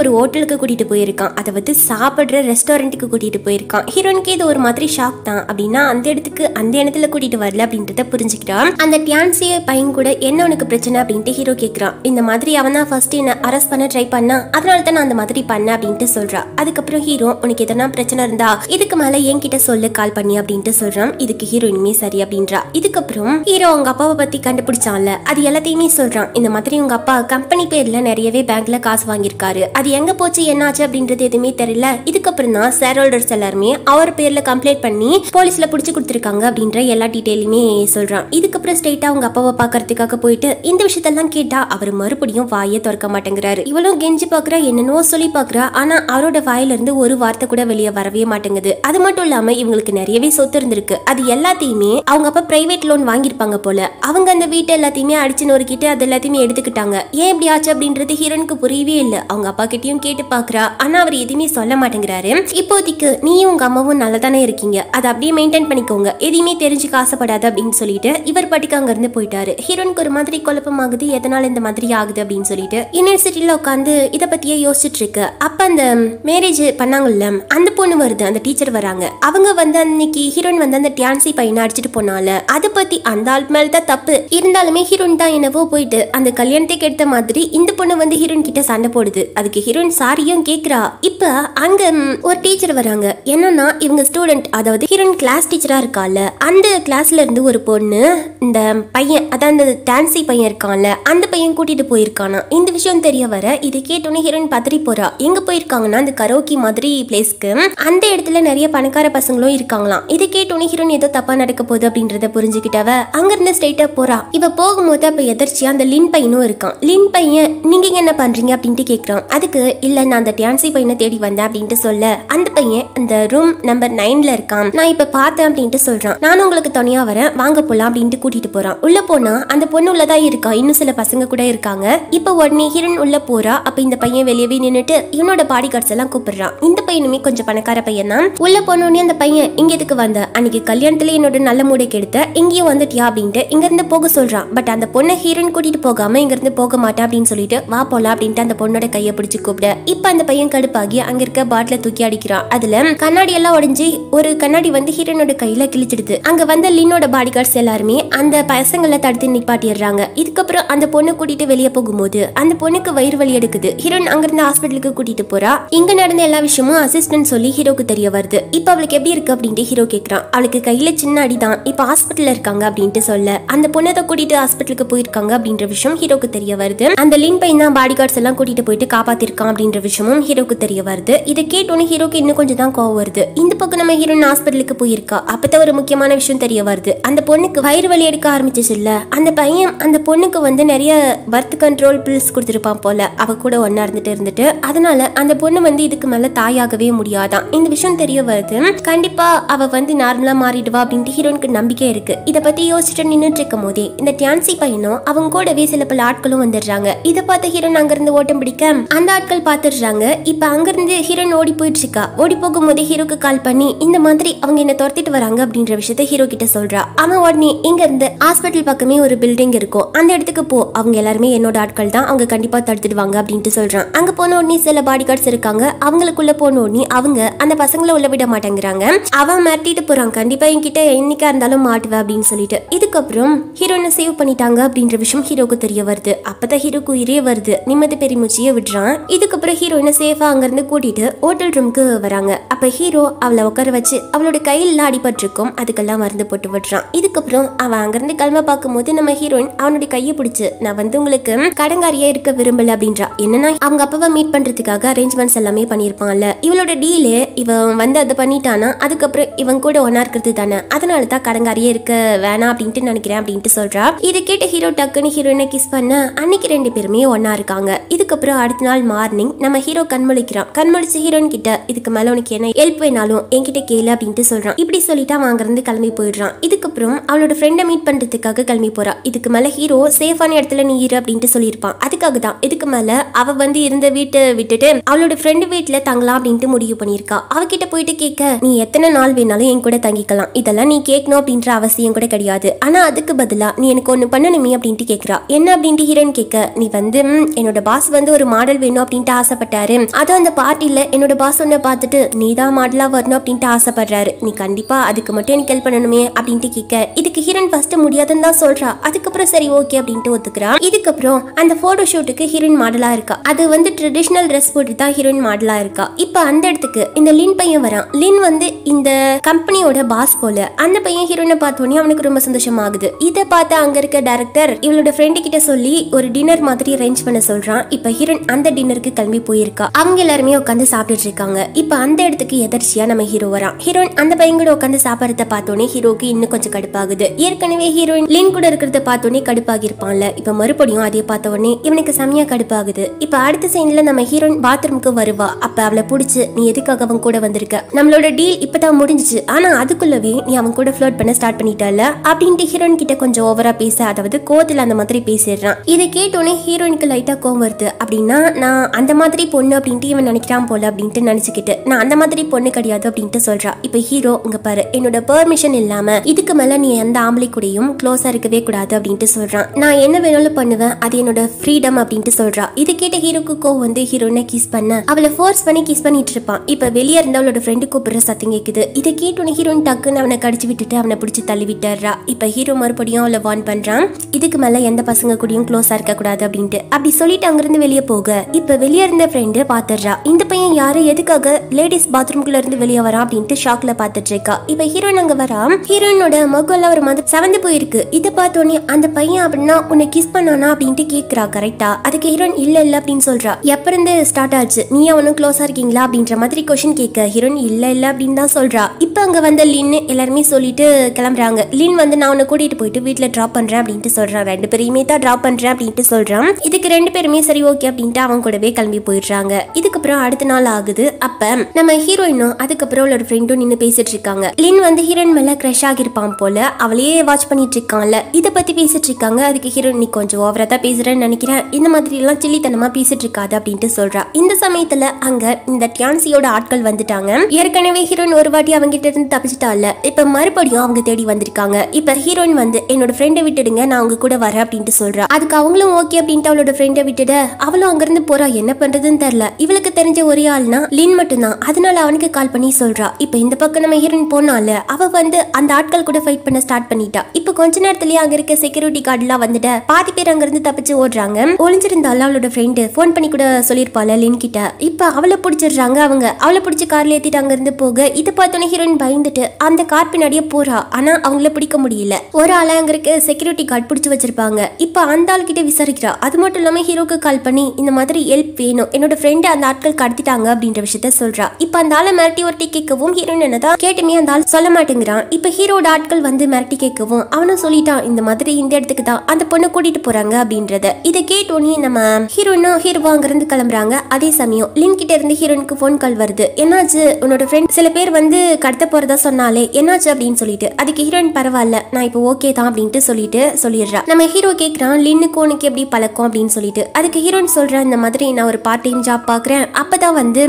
ஒரு ஹோட்டலுக்கு கூட்டிட்டு போயிருக்கான். அதை வந்து சாப்பிடுற ரெஸ்டாரண்ட்டுக்கு கூட்டிட்டு போயிருக்கான். ஹீரோனுக்கு இது ஒரு மாதிரி ஷாக் தான். அப்படின்னா அந்த இடத்துக்கு அந்த இடத்துல கூட்டிட்டு வரல அப்படின்றத புரிஞ்சுக்கிறான். அந்த டியான்சிய பையன் கூட என்ன உனக்கு பிரச்சனை அப்படின்ட்டு ஹீரோ கேக்குறான். இந்த மாதிரி அவன் தான் ஃபர்ஸ்ட் என்ன அரெஸ்ட் பண்ண ட்ரை பண்ணா அதனால தான் நான் அந்த மாதிரி பண்ணேன் அப்படின்ட்டு சொல்றா. அதுக்கப்புறம் ஹீரோ உனக்கு எதனா பிரச்சனை இருந்தா இதுக்கு மேல என்கிட்ட சொல்லு கால் பண்ணி அப்படின்ட்டு சொல்றான். இதுக்கு ஹீரோயினுமே சரி அப்படின்றா. இதுக்கப்புறம் ஹீரோ அவங்க அப்பாவை பத்தி கண்டுபிடிச்சான்ல. அது எல்லாத்தையுமே சொல்கிறான் இந்த மாதிரி உங்கள் அப்பா கம்பெனி பேரில் நிறையவே பேங்க்கில் காசு வாங்கியிருக்காரு. அது எங்கே போச்சு என்னாச்சு அப்படின்றது எதுவுமே தெரியல. இதுக்கப்புறம் தான் ஷேர் ஹோல்டர்ஸ் எல்லாருமே அவர் பேரில் கம்ப்ளைண்ட் பண்ணி போலீஸில் பிடிச்சி கொடுத்துருக்காங்க அப்படின்ற எல்லா டீட்டெயிலுமே சொல்கிறான் இதுக்கப்புறம் ஸ்ட்ரெயிட்டாக அவங்க அப்பாவை பார்க்கறதுக்காக போயிட்டு இந்த விஷயத்தெல்லாம் கேட்டால் அவர் மறுபடியும் வாயை திறக்க மாட்டேங்கிறாரு. இவளும் கெஞ்சி பார்க்குறா என்னென்னோ சொல்லி பார்க்குறா. ஆனால் அவரோட வாயிலிருந்து ஒரு வார்த்தை கூட வெளியே வரவே மாட்டேங்குது. அது மட்டும் இல்லாமல் இவங்களுக்கு நிறையவே சொத்து இருந்திருக்கு. அது எல்லாத்தையுமே அவங்க அப்பா பிரைவேட் லோன் வாங்கியிருப்பாங்க போல. அவங்க அந்த வீட்டை எல்லாத்தையுமே அடிச்சு நொறுக்கிட்டு அது எல்லாத்தையுமே எடுத்துக்கிட்டாங்க. ஏன் இப்படி ஆச்சு அப்படின்றது ஹீரனுக்கு புரியவே இல்லை. அவங்க அப்பா கிட்டயும் கேட்டு பாக்குறா ஆனா அவர் எதுவுமே சொல்ல மாட்டேங்கிறாரு. இப்போதைக்கு நீயும் உங்க அம்மாவும் நல்லா தானே இருக்கீங்க. அதை அப்படியே மெயின்டைன் பண்ணிக்கோங்க. எதையுமே தெரிஞ்சுக்க காசப்படாது அப்படின்னு சொல்லிட்டு இவர் பாட்டுக்கு அங்க இருந்து போயிட்டாரு. ஹீரோனுக்கு ஒரு மாதிரி குழப்பமாகுது. எதனால இந்த மாதிரி ஆகுது அப்படின்னு சொல்லிட்டு யூனிவர்சிட்டியில உட்காந்து இதை பத்தியே யோசிச்சுட்டு இருக்கு. அப்ப அந்த மேரேஜ் பண்ணாங்கல்ல அந்த பொண்ணு வருது. அந்த டீச்சர் வராங்க. அவங்க வந்து அன்னைக்கு ஹீரோயின் வந்து அந்த டான்சி பையனை அடிச்சுட்டு போனால அதை பத்தி அந்த ஆள் மேல தான் தப்பு. இருந்தாலுமே ஹீரோயின் தான் என்னவோ போயிட்டு அந்த கல்யாணத்தை கெடுத்த மாதிரி இந்த பொண்ணு வந்து ஹீரோயின் கிட்ட சண்டை போடுது. அதுக்கு ஹீரோயின் சாரியும் கேக்குறா. இப்ப அங்க ஒரு டீச்சர் வராங்க. என்னன்னா இவங்க ஸ்டூடெண்ட் அதாவது ஹீரோயின் கிளாஸ் டீச்சரா இருக்கால அந்த கிளாஸ்ல இருந்து ஒரு பொண்ணு இந்த பையன் அதான் அந்த டான்சி பையன் இருக்கான்ல அந்த பையன் கூட்டிட்டு போயிருக்கானா? இந்த விஷயம் தெரிய வர இதை கேட்டோன்னே ஹீரோயின் பதறி போறா. எங்க போயிருக்காங்கன்னா அந்த கரோக்கி மாதிரி பிளேஸ்க்கு அந்த இடத்துல நிறைய பணக்கார பசங்களும் இருக்காங்களாம். இதை கேட்டோன்னே ஹீரோயின் ஏதோ தப்பா நடக்க போகுது அப்படின்றத புரிஞ்சுக்கிட்டவ அங்க இருந்து ஸ்ட்ரெயிட்டா போறா. இவ போகும்போது அப்ப எதர்ச்சியா அந்த லின் பையனும் இருக்கான். லின் பையன் நீங்க என்ன பண்றீங்க? அப்படின்ட்டு கேக்குறான். அதுக்கு இல்ல நான் அந்த டான்சி பையனை தேடி வந்தேன் அப்படின்ட்டு சொல்ல. அந்த பையன் அந்த ரூம் நம்பர் நைன்ல இருக்கான். நான் இப்ப பார்த்தேன் அப்படின்ட்டு சொல்றான். நானும் உங்களுக்கு துணையா வரேன். வாங்க போலாம் அப்படின்ட்டு கூட்டிட்டு போறான். உள்ள போனா அந்த பொண்ணு உள்ளதா இருக்கா? இன்னும் சில பசங்க கூட இருக்காங்க. இப்ப உடனே ஹிரன் உள்ள போறா. அப்ப இந்த பையன் வெளியவே நின்னுட்டு இவனோட பாடி கார்ட்ஸ் எல்லாம் கூப்பிடுறான். இந்த பையனுமே கொஞ்சம் பணக்கார பையன் தான் உள்ள போனோடனே அந்த பையன் இங்க எதுக்கு வந்த? அன்னைக்கு கல்யாணத்துல என்னோட நல்ல மூடை கெடுத்த இங்கேயும் வந்துட்டியா? அப்படின்ட்டு இங்க இருந்து போக சொல்கிறான் பட் அந்த பொண்ணை ஹீரோயின் கூட்டிட்டு போகாமல் இங்கேருந்து போக மாட்டேன் அப்படின்னு சொல்லிட்டு வா போலாம் அப்படின்ட்டு அந்த பொண்ணோட கையை பிடிச்சி கூப்பிட. இப்போ அந்த பையன் கடுப்பாகி அங்க இருக்க பாட்டில தூக்கி அடிக்கிறான். அதுல கண்ணாடி எல்லாம் உடஞ்சி ஒரு கண்ணாடி வந்து ஹீரோனோட கையில கிழிச்சிடுது. அங்க வந்த லின்னோட பாடி கார்ட்ஸ் எல்லாருமே அந்த பசங்களை தடுத்து நிப்பாட்டிடுறாங்க. இதுக்கப்புறம் அந்த பொண்ணை கூட்டிட்டு வெளியே போகும்போது அந்த பொண்ணுக்கு வயிறு வலி எடுக்குது. ஹீரோன் அங்கிருந்து ஹாஸ்பிட்டலுக்கு கூட்டிட்டு போறா. இங்க நடந்த எல்லா விஷயமும் அசிஸ்டன்ட் சொல்லி ஹீரோக்கு தெரிய வருது. இப்ப அவளுக்கு எப்படி இருக்கு அப்படின்ட்டு ஹீரோ கேக்குறான். அவளுக்கு கையில சின்ன அடிதான். இப்ப ஹாஸ்பிட்டல் இருக்காங்க அப்படின்ட்டு சொல்ல. அந்த பொண்ணு தான் கூட்டிட்டு ஹாஸ்பிட்டலுக்கு போயிருக்காங்க அப்படின்ற விஷயம் ஹீரோக்கு தெரிய வருது. அந்த லின் பையன் தான் பாடி கார்ட்ஸ் எல்லாம் கூட்டிட்டு போயிட்டு காப்பாத்திருக்கான் அப்படின்ற விஷயமும் ஹீரோக்கு தெரிய வருது. இதை கேட்டோன்னே ஹீரோக்கு இன்னும் கொஞ்சம் தான் கோவம் வருது. இந்த பக்கம் நம்ம ஹீரோயின் ஹாஸ்பிட்டலுக்கு போயிருக்கா? அப்பதான் ஒரு முக்கியமான விஷயம் தெரிய வருது. அந்த பொண்ணுக்கு வயிறு வலி எடுக்க ஆரம்பிச்சிச்சு இல்ல அந்த பையன் அந்த பொண்ணுக்கு வந்து நிறைய பர்த் கண்ட்ரோல் பில்ஸ் கொடுத்துருப்பான் போல. அவ கூட ஒன்னா இருந்துட்டு இருந்துட்டு. அதனால அந்த பொண்ணு வந்து இதுக்கு மேல தாயாகவே முடியாதான். இந்த விஷயம் தெரிய வருது. கண்டிப்பா அவ வந்து நார்மலா மாறிடுவா அப்படின்ட்டு ஹீரோனுக்கு நம்பிக்கை இருக்கு. இத பத்தி யோசிச்சுட்டு நின்றுட்டு இருக்கும் இந்த டியான்சி பையனும் அவங்க கூடவே சில பல ஆட்களும் வந்துடுறாங்க. இதை பார்த்த ஹீரோன் அங்கிருந்து ஓட்டம் பிடிக்க அந்த ஆட்கள் பாத்துடுறாங்க இப்ப அங்கிருந்து ஹீரோன் ஓடி போயிட்டு இருக்கா ஓடி போகும்போது ஹீரோக்கு கால் பண்ணி இந்த மாதிரி அவங்க என்ன துரத்திட்டு வராங்க அப்படின்ற விஷயத்த ஹீரோ கிட்ட சொல்றா. அவன் உடனே இங்க இருந்து ஹாஸ்பிட்டல் பக்கமே ஒரு பில்டிங் இருக்கும். அந்த இடத்துக்கு போ. அவங்க எல்லாருமே என்னோட ஆட்கள் தான். அவங்க கண்டிப்பா தடுத்துடுவாங்க அப்படின்ட்டு சொல்றான். அங்க போன உடனே சில பாடி கார்ட்ஸ் இருக்காங்க. அவங்களுக்குள்ள போன உடனே அவங்க அந்த பசங்களை உள்ள விட மாட்டேங்கிறாங்க. அவன் மிரட்டிட்டு போறான். கண்டிப்பா என்கிட்ட என்னைக்கா இருந்தாலும் மாட்டுவேன் அப்படின்னு சொல்லிட்டு. இதுக்கப்புறம் ஹீரோனை சேவ் பண்ணிட்டாங்க அப்படின்ற விஷயம் ஹீரோக்கு தெரிய வருது. அப்பதான் ஹீரோக்கு உயிரே வருது. நிம்மதி பெருமூச்சியை விடுறான் இதுக்கப்புறம் ஹீரோயினை சேஃபா அங்கிருந்து கூட்டிட்டு ஹோட்டல் ரூமுக்கு வராங்க. அப்ப ஹீரோ அவளை உட்கார வச்சு அவளோட கையில அடிபட்டிருக்கும். அதுக்கெல்லாம் மருந்து போட்டு விடுறான் இதுக்கப்புறம் அவன் அங்கிருந்து கிளம்ப பார்க்கும்போது நம்ம ஹீரோயின் அவனுடைய கையை பிடிச்சு நான் வந்து உங்களுக்கு கடங்காரியா இருக்க விரும்பல அப்படின்றா. என்னன்னா அவங்க அப்பாவை மீட் பண்றதுக்காக அரேஞ்ச்மெண்ட்ஸ் எல்லாமே பண்ணியிருப்பான்ல. இவளோட டீலு இவன் வந்து அதை பண்ணிட்டானா? அதுக்கப்புறம் இவன் கூட ஒன்னா இருக்கிறது தானே? அதனால தான் கடங்காரியே இருக்க வேணாம் அப்படின்ட்டு நினைக்கிறேன் அப்படின்ட்டு சொல்றா. இதை கேட்ட ஹீரோ டக்குன்னு ஹீரோயினை கிஸ் பண்ண அன்னைக்கு ரெண்டு பேருமே ஒன்னா இருக்காங்க. இதுக்கப்புறம் அடுத்த நாள் மார்னிங் நம்ம ஹீரோ கண்மொழிக்கிறான். கண்மொழிச்ச ஹீரோயின் கிட்ட இதுக்கு மேல உனக்கு என்ன ஹெல்ப் வேணாலும் என்கிட்ட கேளு அப்படின்ட்டு சொல்றான். இப்படி சொல்லிட்டு அவன் அங்கிருந்து கிளம்பி போயிடுறான். இதுக்கப்புறம் அவளோட ஃப்ரெண்டை மீட் பண்றதுக்காக கிளம்பி போறா. இதுக்கு மேல ஹீரோ சேஃபான இடத்துல நீ இரு அப்படின்ட்டு சொல்லியிருப்பான். அதுக்காக தான் இதுக்கு மேல அவ வந்து இருந்த வீட்டை விட்டுட்டு அவளோட ஃப்ரெண்டு வீட்டுல தங்கலாம் அப்படின்ட்டு முடிவு பண்ணியிருக்கா. அவகிட்ட போயிட்டு கேட்க நீ எத்தனை நாள் வேணாலும் என் கூட தங்கிக்கலாம். இதெல்லாம் நீ கேட்கணும் அப்படின்ற அவசியம் கூட கிடையாது. ஆனா அதுக்கு பதில் நீ எனக்கு ஒன்று பண்ணணுமே அப்படின்ட்டு கேட்குறா என்ன அப்படின்ட்டு ஹீரோயின் கேட்க நீ வந்து என்னோட பாஸ் வந்து ஒரு மாடல் வேணும் அப்படின்ட்டு ஆசைப்பட்டாரு. அதுவும் அந்த பார்ட்டியில் என்னோட பாஸ் ஒன்ன பார்த்துட்டு நீ தான் மாடலாக வரணும் அப்படின்ட்டு ஆசைப்படுறாரு. நீ கண்டிப்பா அதுக்கு மட்டும் எனக்கு ஹெல்ப் பண்ணணுமே அப்படின்ட்டு கேட்க இதுக்கு ஹீரோயின் ஃபர்ஸ்ட் முடியாதுன்னு தான் சொல்றா. அதுக்கப்புறம் சரி ஓகே அப்படின்ட்டு ஒத்துக்கிறா. இதுக்கப்புறம் அந்த ஃபோட்டோ ஷூட்டுக்கு ஹீரோயின் மாடலாக இருக்கா. அது வந்து ட்ரெடிஷ்னல் ட்ரெஸ் போட்டு தான் ஹீரோயின் மாடலாக இருக்கா. இப்போ அந்த இடத்துக்கு இந்த லின் பையன் வரான். லின் வந்து இந்த கம்பெனியோட பாஸ் போல. அந்த பையன் ஹீரோயினை பார்த்தோன்னே அவனுக்கு ரொம்ப சந்தோஷமாகுது. இதை பார்த்து அங்க இருக்க டைரக்டர் இவளோட ஃப்ரெண்டு கிட்ட சொல்லி ஒரு டின்னர் மாதிரி அரேஞ்ச் பண்ண சொல்றான். இப்ப ஹீரோயின் அந்த டின்னருக்கு கிளம்பி போயிருக்கா. அவங்க எல்லாருமே உட்காந்து சாப்பிட்டுட்டு இருக்காங்க. இப்ப அந்த இடத்துக்கு எதர்ச்சியா நம்ம ஹீரோ வரான். ஹீரோயின் அந்த பையன் கூட உட்காந்து சாப்பிடறத பார்த்தோன்னே ஹீரோக்கு இன்னும் கொஞ்சம் கடுப்பாகுது. ஏற்கனவே ஹீரோயின் லின் கூட இருக்கிறத பார்த்தோன்னே கடுப்பாகி இருப்பான்ல இப்ப மறுபடியும் அதே பார்த்த உடனே இவனுக்கு செம்மையா கடுப்பாகுது. இப்ப அடுத்த சைன்ல நம்ம ஹீரோயின் பாத்ரூம்க்கு வருவா. அப்ப அவளை பிடிச்சி நீ எதுக்காக அவன் கூட வந்திருக்க? நம்மளோட டீல் இப்பதான் முடிஞ்சுச்சு. ஆனா அதுக்குள்ளவே நீ அவன் கூட ஃபிளோட் பண்ண ஸ்டார்ட் பண்ணிட்டால? அப்படின்ட்டு ஹீரோயின் கிட்ட கொஞ்சம் கொஞ்சம் ஓவரா பேச அதாவது கோத்தில் அந்த மாதிரி பேசிடுறான். இதை கேட்டோன்னே ஹீரோயினுக்கு லைட்டா கோவம் வருது. அப்படின்னா நான் அந்த மாதிரி பொண்ணு அப்படின்ட்டு இவன் நினைக்கிறான் போல அப்படின்ட்டு நினைச்சுக்கிட்டு நான் அந்த மாதிரி பொண்ணு கிடையாது அப்படின்ட்டு சொல்றா. இப்ப ஹீரோ இங்க பாரு என்னோட பெர்மிஷன் இல்லாம இதுக்கு மேல நீ எந்த ஆம்பளை கூடயும் க்ளோஸா இருக்கவே கூடாது அப்படின்ட்டு சொல்றான். நான் என்ன வேணாலும் பண்ணுவேன் அது என்னோட ஃப்ரீடம் அப்படின்ட்டு சொல்றா. இது கேட்ட ஹீரோக்கு கோவம் வந்து ஹீரோனை கிஸ் பண்ண. அவளை ஃபோர்ஸ் பண்ணி கிஸ் பண்ணிட்டு இருப்பான். இப்ப வெளியே இருந்த அவளோட ஃப்ரெண்டு கூப்பிடுற சத்தம் கேக்குது. இதை கேட்டோன்னே ஹீரோயின் டக்குன்னு அவனை கடிச்சு விட்டுட்டு அவனை பிடிச்சி தள்ளி விட்டுறா இப்ப ஹீரோ மறுபடியும் அவளை வார்ன் பண்ணுறான் இதுக்கு மேலே எந்த பசங்க கூடயும் க்ளோஸாக இருக்கக்கூடாது அப்படின்ட்டு. அப்படி சொல்லிட்டு அங்கேருந்து வெளியே போக இப்போ வெளியே இருந்த ஃப்ரெண்டு பார்த்துடுறா இந்த பையன் யாரு? எதுக்காக லேடிஸ் பாத்ரூம்குள்ள இருந்து வெளியே வரான் அப்படின்ட்டு ஷாக்ல பார்த்துட்டு இருக்கா. இப்போ ஹீரோயின் அங்கே வரா ஹீரோயினோட முகம் ஒரு மாதிரி சவந்து போயிருக்கு. இதை பார்த்தோன்னே அந்த பையன் அப்படின்னா உன்னை கிஸ் பண்ணானா அப்படின்ட்டு கேட்குறா கரெக்டா அதுக்கு ஹீரோயின் இல்லை இல்லை அப்படின்னு சொல்றா. எப்போ இருந்து ஸ்டார்ட் ஆச்சு? நீ அவனும் க்ளோஸாக இருக்கீங்களா அப்படின்ற மாதிரி கொஸ்டின் கேட்க ஹீரோயின் இல்லை இல்லை அப்படின்னு தான் சொல்றா. இப்போ அங்கே வந்த லின்னு எல்லாருமே சொல்லிட்டு கிளம்புறாங்க. லின் வந்து நான் உன்னை கூட்டிட்டு போயிட்டு வீட்டில் ட்ராப் பண்றேன் அப்படின்ட்டு சொல்றான். ரெண்டு பேரையுமே தான் ட்ராப் பண்றேன் அப்படின்ட்டு சொல்றான். இதுக்கு ரெண்டு பேருமே சரி ஓகே அப்படின்ட்டு அவன் கூடவே கிளம்பி போயிடுறாங்க. இதுக்கப்புறம் அடுத்த நாள் ஆகுது. அப்ப நம்ம ஹீரோயினும் அதுக்கப்புறம் அவளோட ஃப்ரெண்டும் நின்று பேசிட்டு இருக்காங்க. லின் வந்து ஹீரோயின் மேல கிரஷ் ஆகிருப்பான் போல. அவளையே வாட்ச் பண்ணிட்டு இருக்கான்ல. இதை பத்தி பேசிட்டு இருக்காங்க. அதுக்கு ஹீரோயின் நீ கொஞ்சம் ஓவரா தான் பேசுறேன்னு நினைக்கிறேன். இந்த மாதிரி எல்லாம் சில்லித்தனமா பேசிட்டு இருக்காது அப்படின்ட்டு சொல்றா. இந்த சமயத்துல அங்க இந்த டியான்சியோட ஆட்கள் வந்துட்டாங்க. ஏற்கனவே ஏற்கனவே ஹீரோயின் ஒரு வாட்டி அவங்க கிட்ட இருந்து தப்பிச்சிட்டால இப்ப மறுபடியும் அவங்க தேடி வந்திருக்காங்க. இப்ப ஹீரோயின் வந்து என்னோட ஃப்ரெண்டை விட்டுடுங்க நான் அவங்க கூட வரேன் அப்படின்ட்டு சொல்றா. அதுக்கு அவங்களும் ஓகே அப்படின்ட்டு அவளோட ஃப்ரெண்டை விட்டுட அவளும் அங்கிருந்து போறா. என்ன பண்றதுன்னு தெரியல. இவளுக்கு தெரிஞ்ச ஒரே ஆள்னா லின் மட்டும்தான். அதனால அவனுக்கு கால் பண்ணி சொல்றா. இப்ப இந்த பக்கம் நம்ம ஹீரோயின் போனால அவ வந்து அந்த ஆட்கள் கூட ஃபைட் பண்ண ஸ்டார்ட் பண்ணிட்டா. இப்ப கொஞ்ச நேரத்திலேயே அங்க இருக்க செக்யூரிட்டி கார்டுலாம் வந்துட்டு பாதி பேர் அங்கிருந்து தப்பிச்சு ஓடுறாங்க. ஒளிஞ்சிருந்தால அவளோட ஃப்ரெண்டு ஃபோன் பண்ணி கூட சொல்லியிருப்பாள் லின் கிட்ட. இப்ப அவளை பிடிச்சிடுறாங்க அவங்க. அவளை பிடிச்சி கார்ல ஏத்திட்டு அங்கிருந்து போக இதை பார்த்தோன்னே ஹீரோயின் பயந்துட்டு அந்த கார் பின்னாடியே போறா. ஆனா அவங்கள பிடிக்க முடியல. ஒரு ஆள அங்க இருக்க செக்யூரிட்டி கார்டு பிடிச்சு வச்சிருப்பாங்க. இப்ப அந்த ஆள் கிட்ட விசாரிக்கிறா. அது மட்டும் இல்லாம ஹீரோக்கு கால் பண்ணி இந்த மாதிரி ஹெல்ப் வேணும். என்னோட ஃப்ரெண்டு அந்த ஆட்கள் கடத்திட்டாங்க அப்படின்ற விஷயத்த சொல்றா. இப்ப அந்த ஆளை மிரட்டி ஒருட்டி கேட்கவும் ஹீரோயின் என்னதான் கேட்டுமே அந்த ஆள் சொல்ல மாட்டேங்கிறான். இப்ப ஹீரோட ஆட்கள் வந்து மிரட்டி கேட்கவும் அவனும் சொல்லிட்டான் இந்த மாதிரி இந்த இடத்துக்கு தான் அந்த பொண்ணை கூட்டிட்டு போறாங்க அப்படின்றத. இதை கேட்டோன்னே நம்ம ஹீரோயினும் ஹீரோவா அங்கிருந்து கிளம்புறாங்க. அதே சமயம் லின் கிட்ட இருந்து ஹீரோனுக்கு ஃபோன் கால் வருது. என்னாச்சு? உன்னோட ஃப்ரெண்ட் சில பேர் வந்து கடத்த போறதா சொன்னாலே என்னாச்சு? அப்படின்னு சொல்லிட்டு அதுக்கு ஹீரோயின் பரவாயில்ல நான் இப்போ ஓகே தான் அப்படின்ட்டு சொல்லிட்டு சொல்லிடுறா. நம்ம ஹீரோ கேட்கிறான் லின்னுக்கு உனக்கு எப்படி பழக்கம்? அப்படின்னு சொல்லிட்டு அதுக்கு ஹீரோயின் சொல்றா இந்த மாதிரி நான் ஒரு பார்ட் டைம் ஜாப் பார்க்குறேன் அப்பதான் வந்து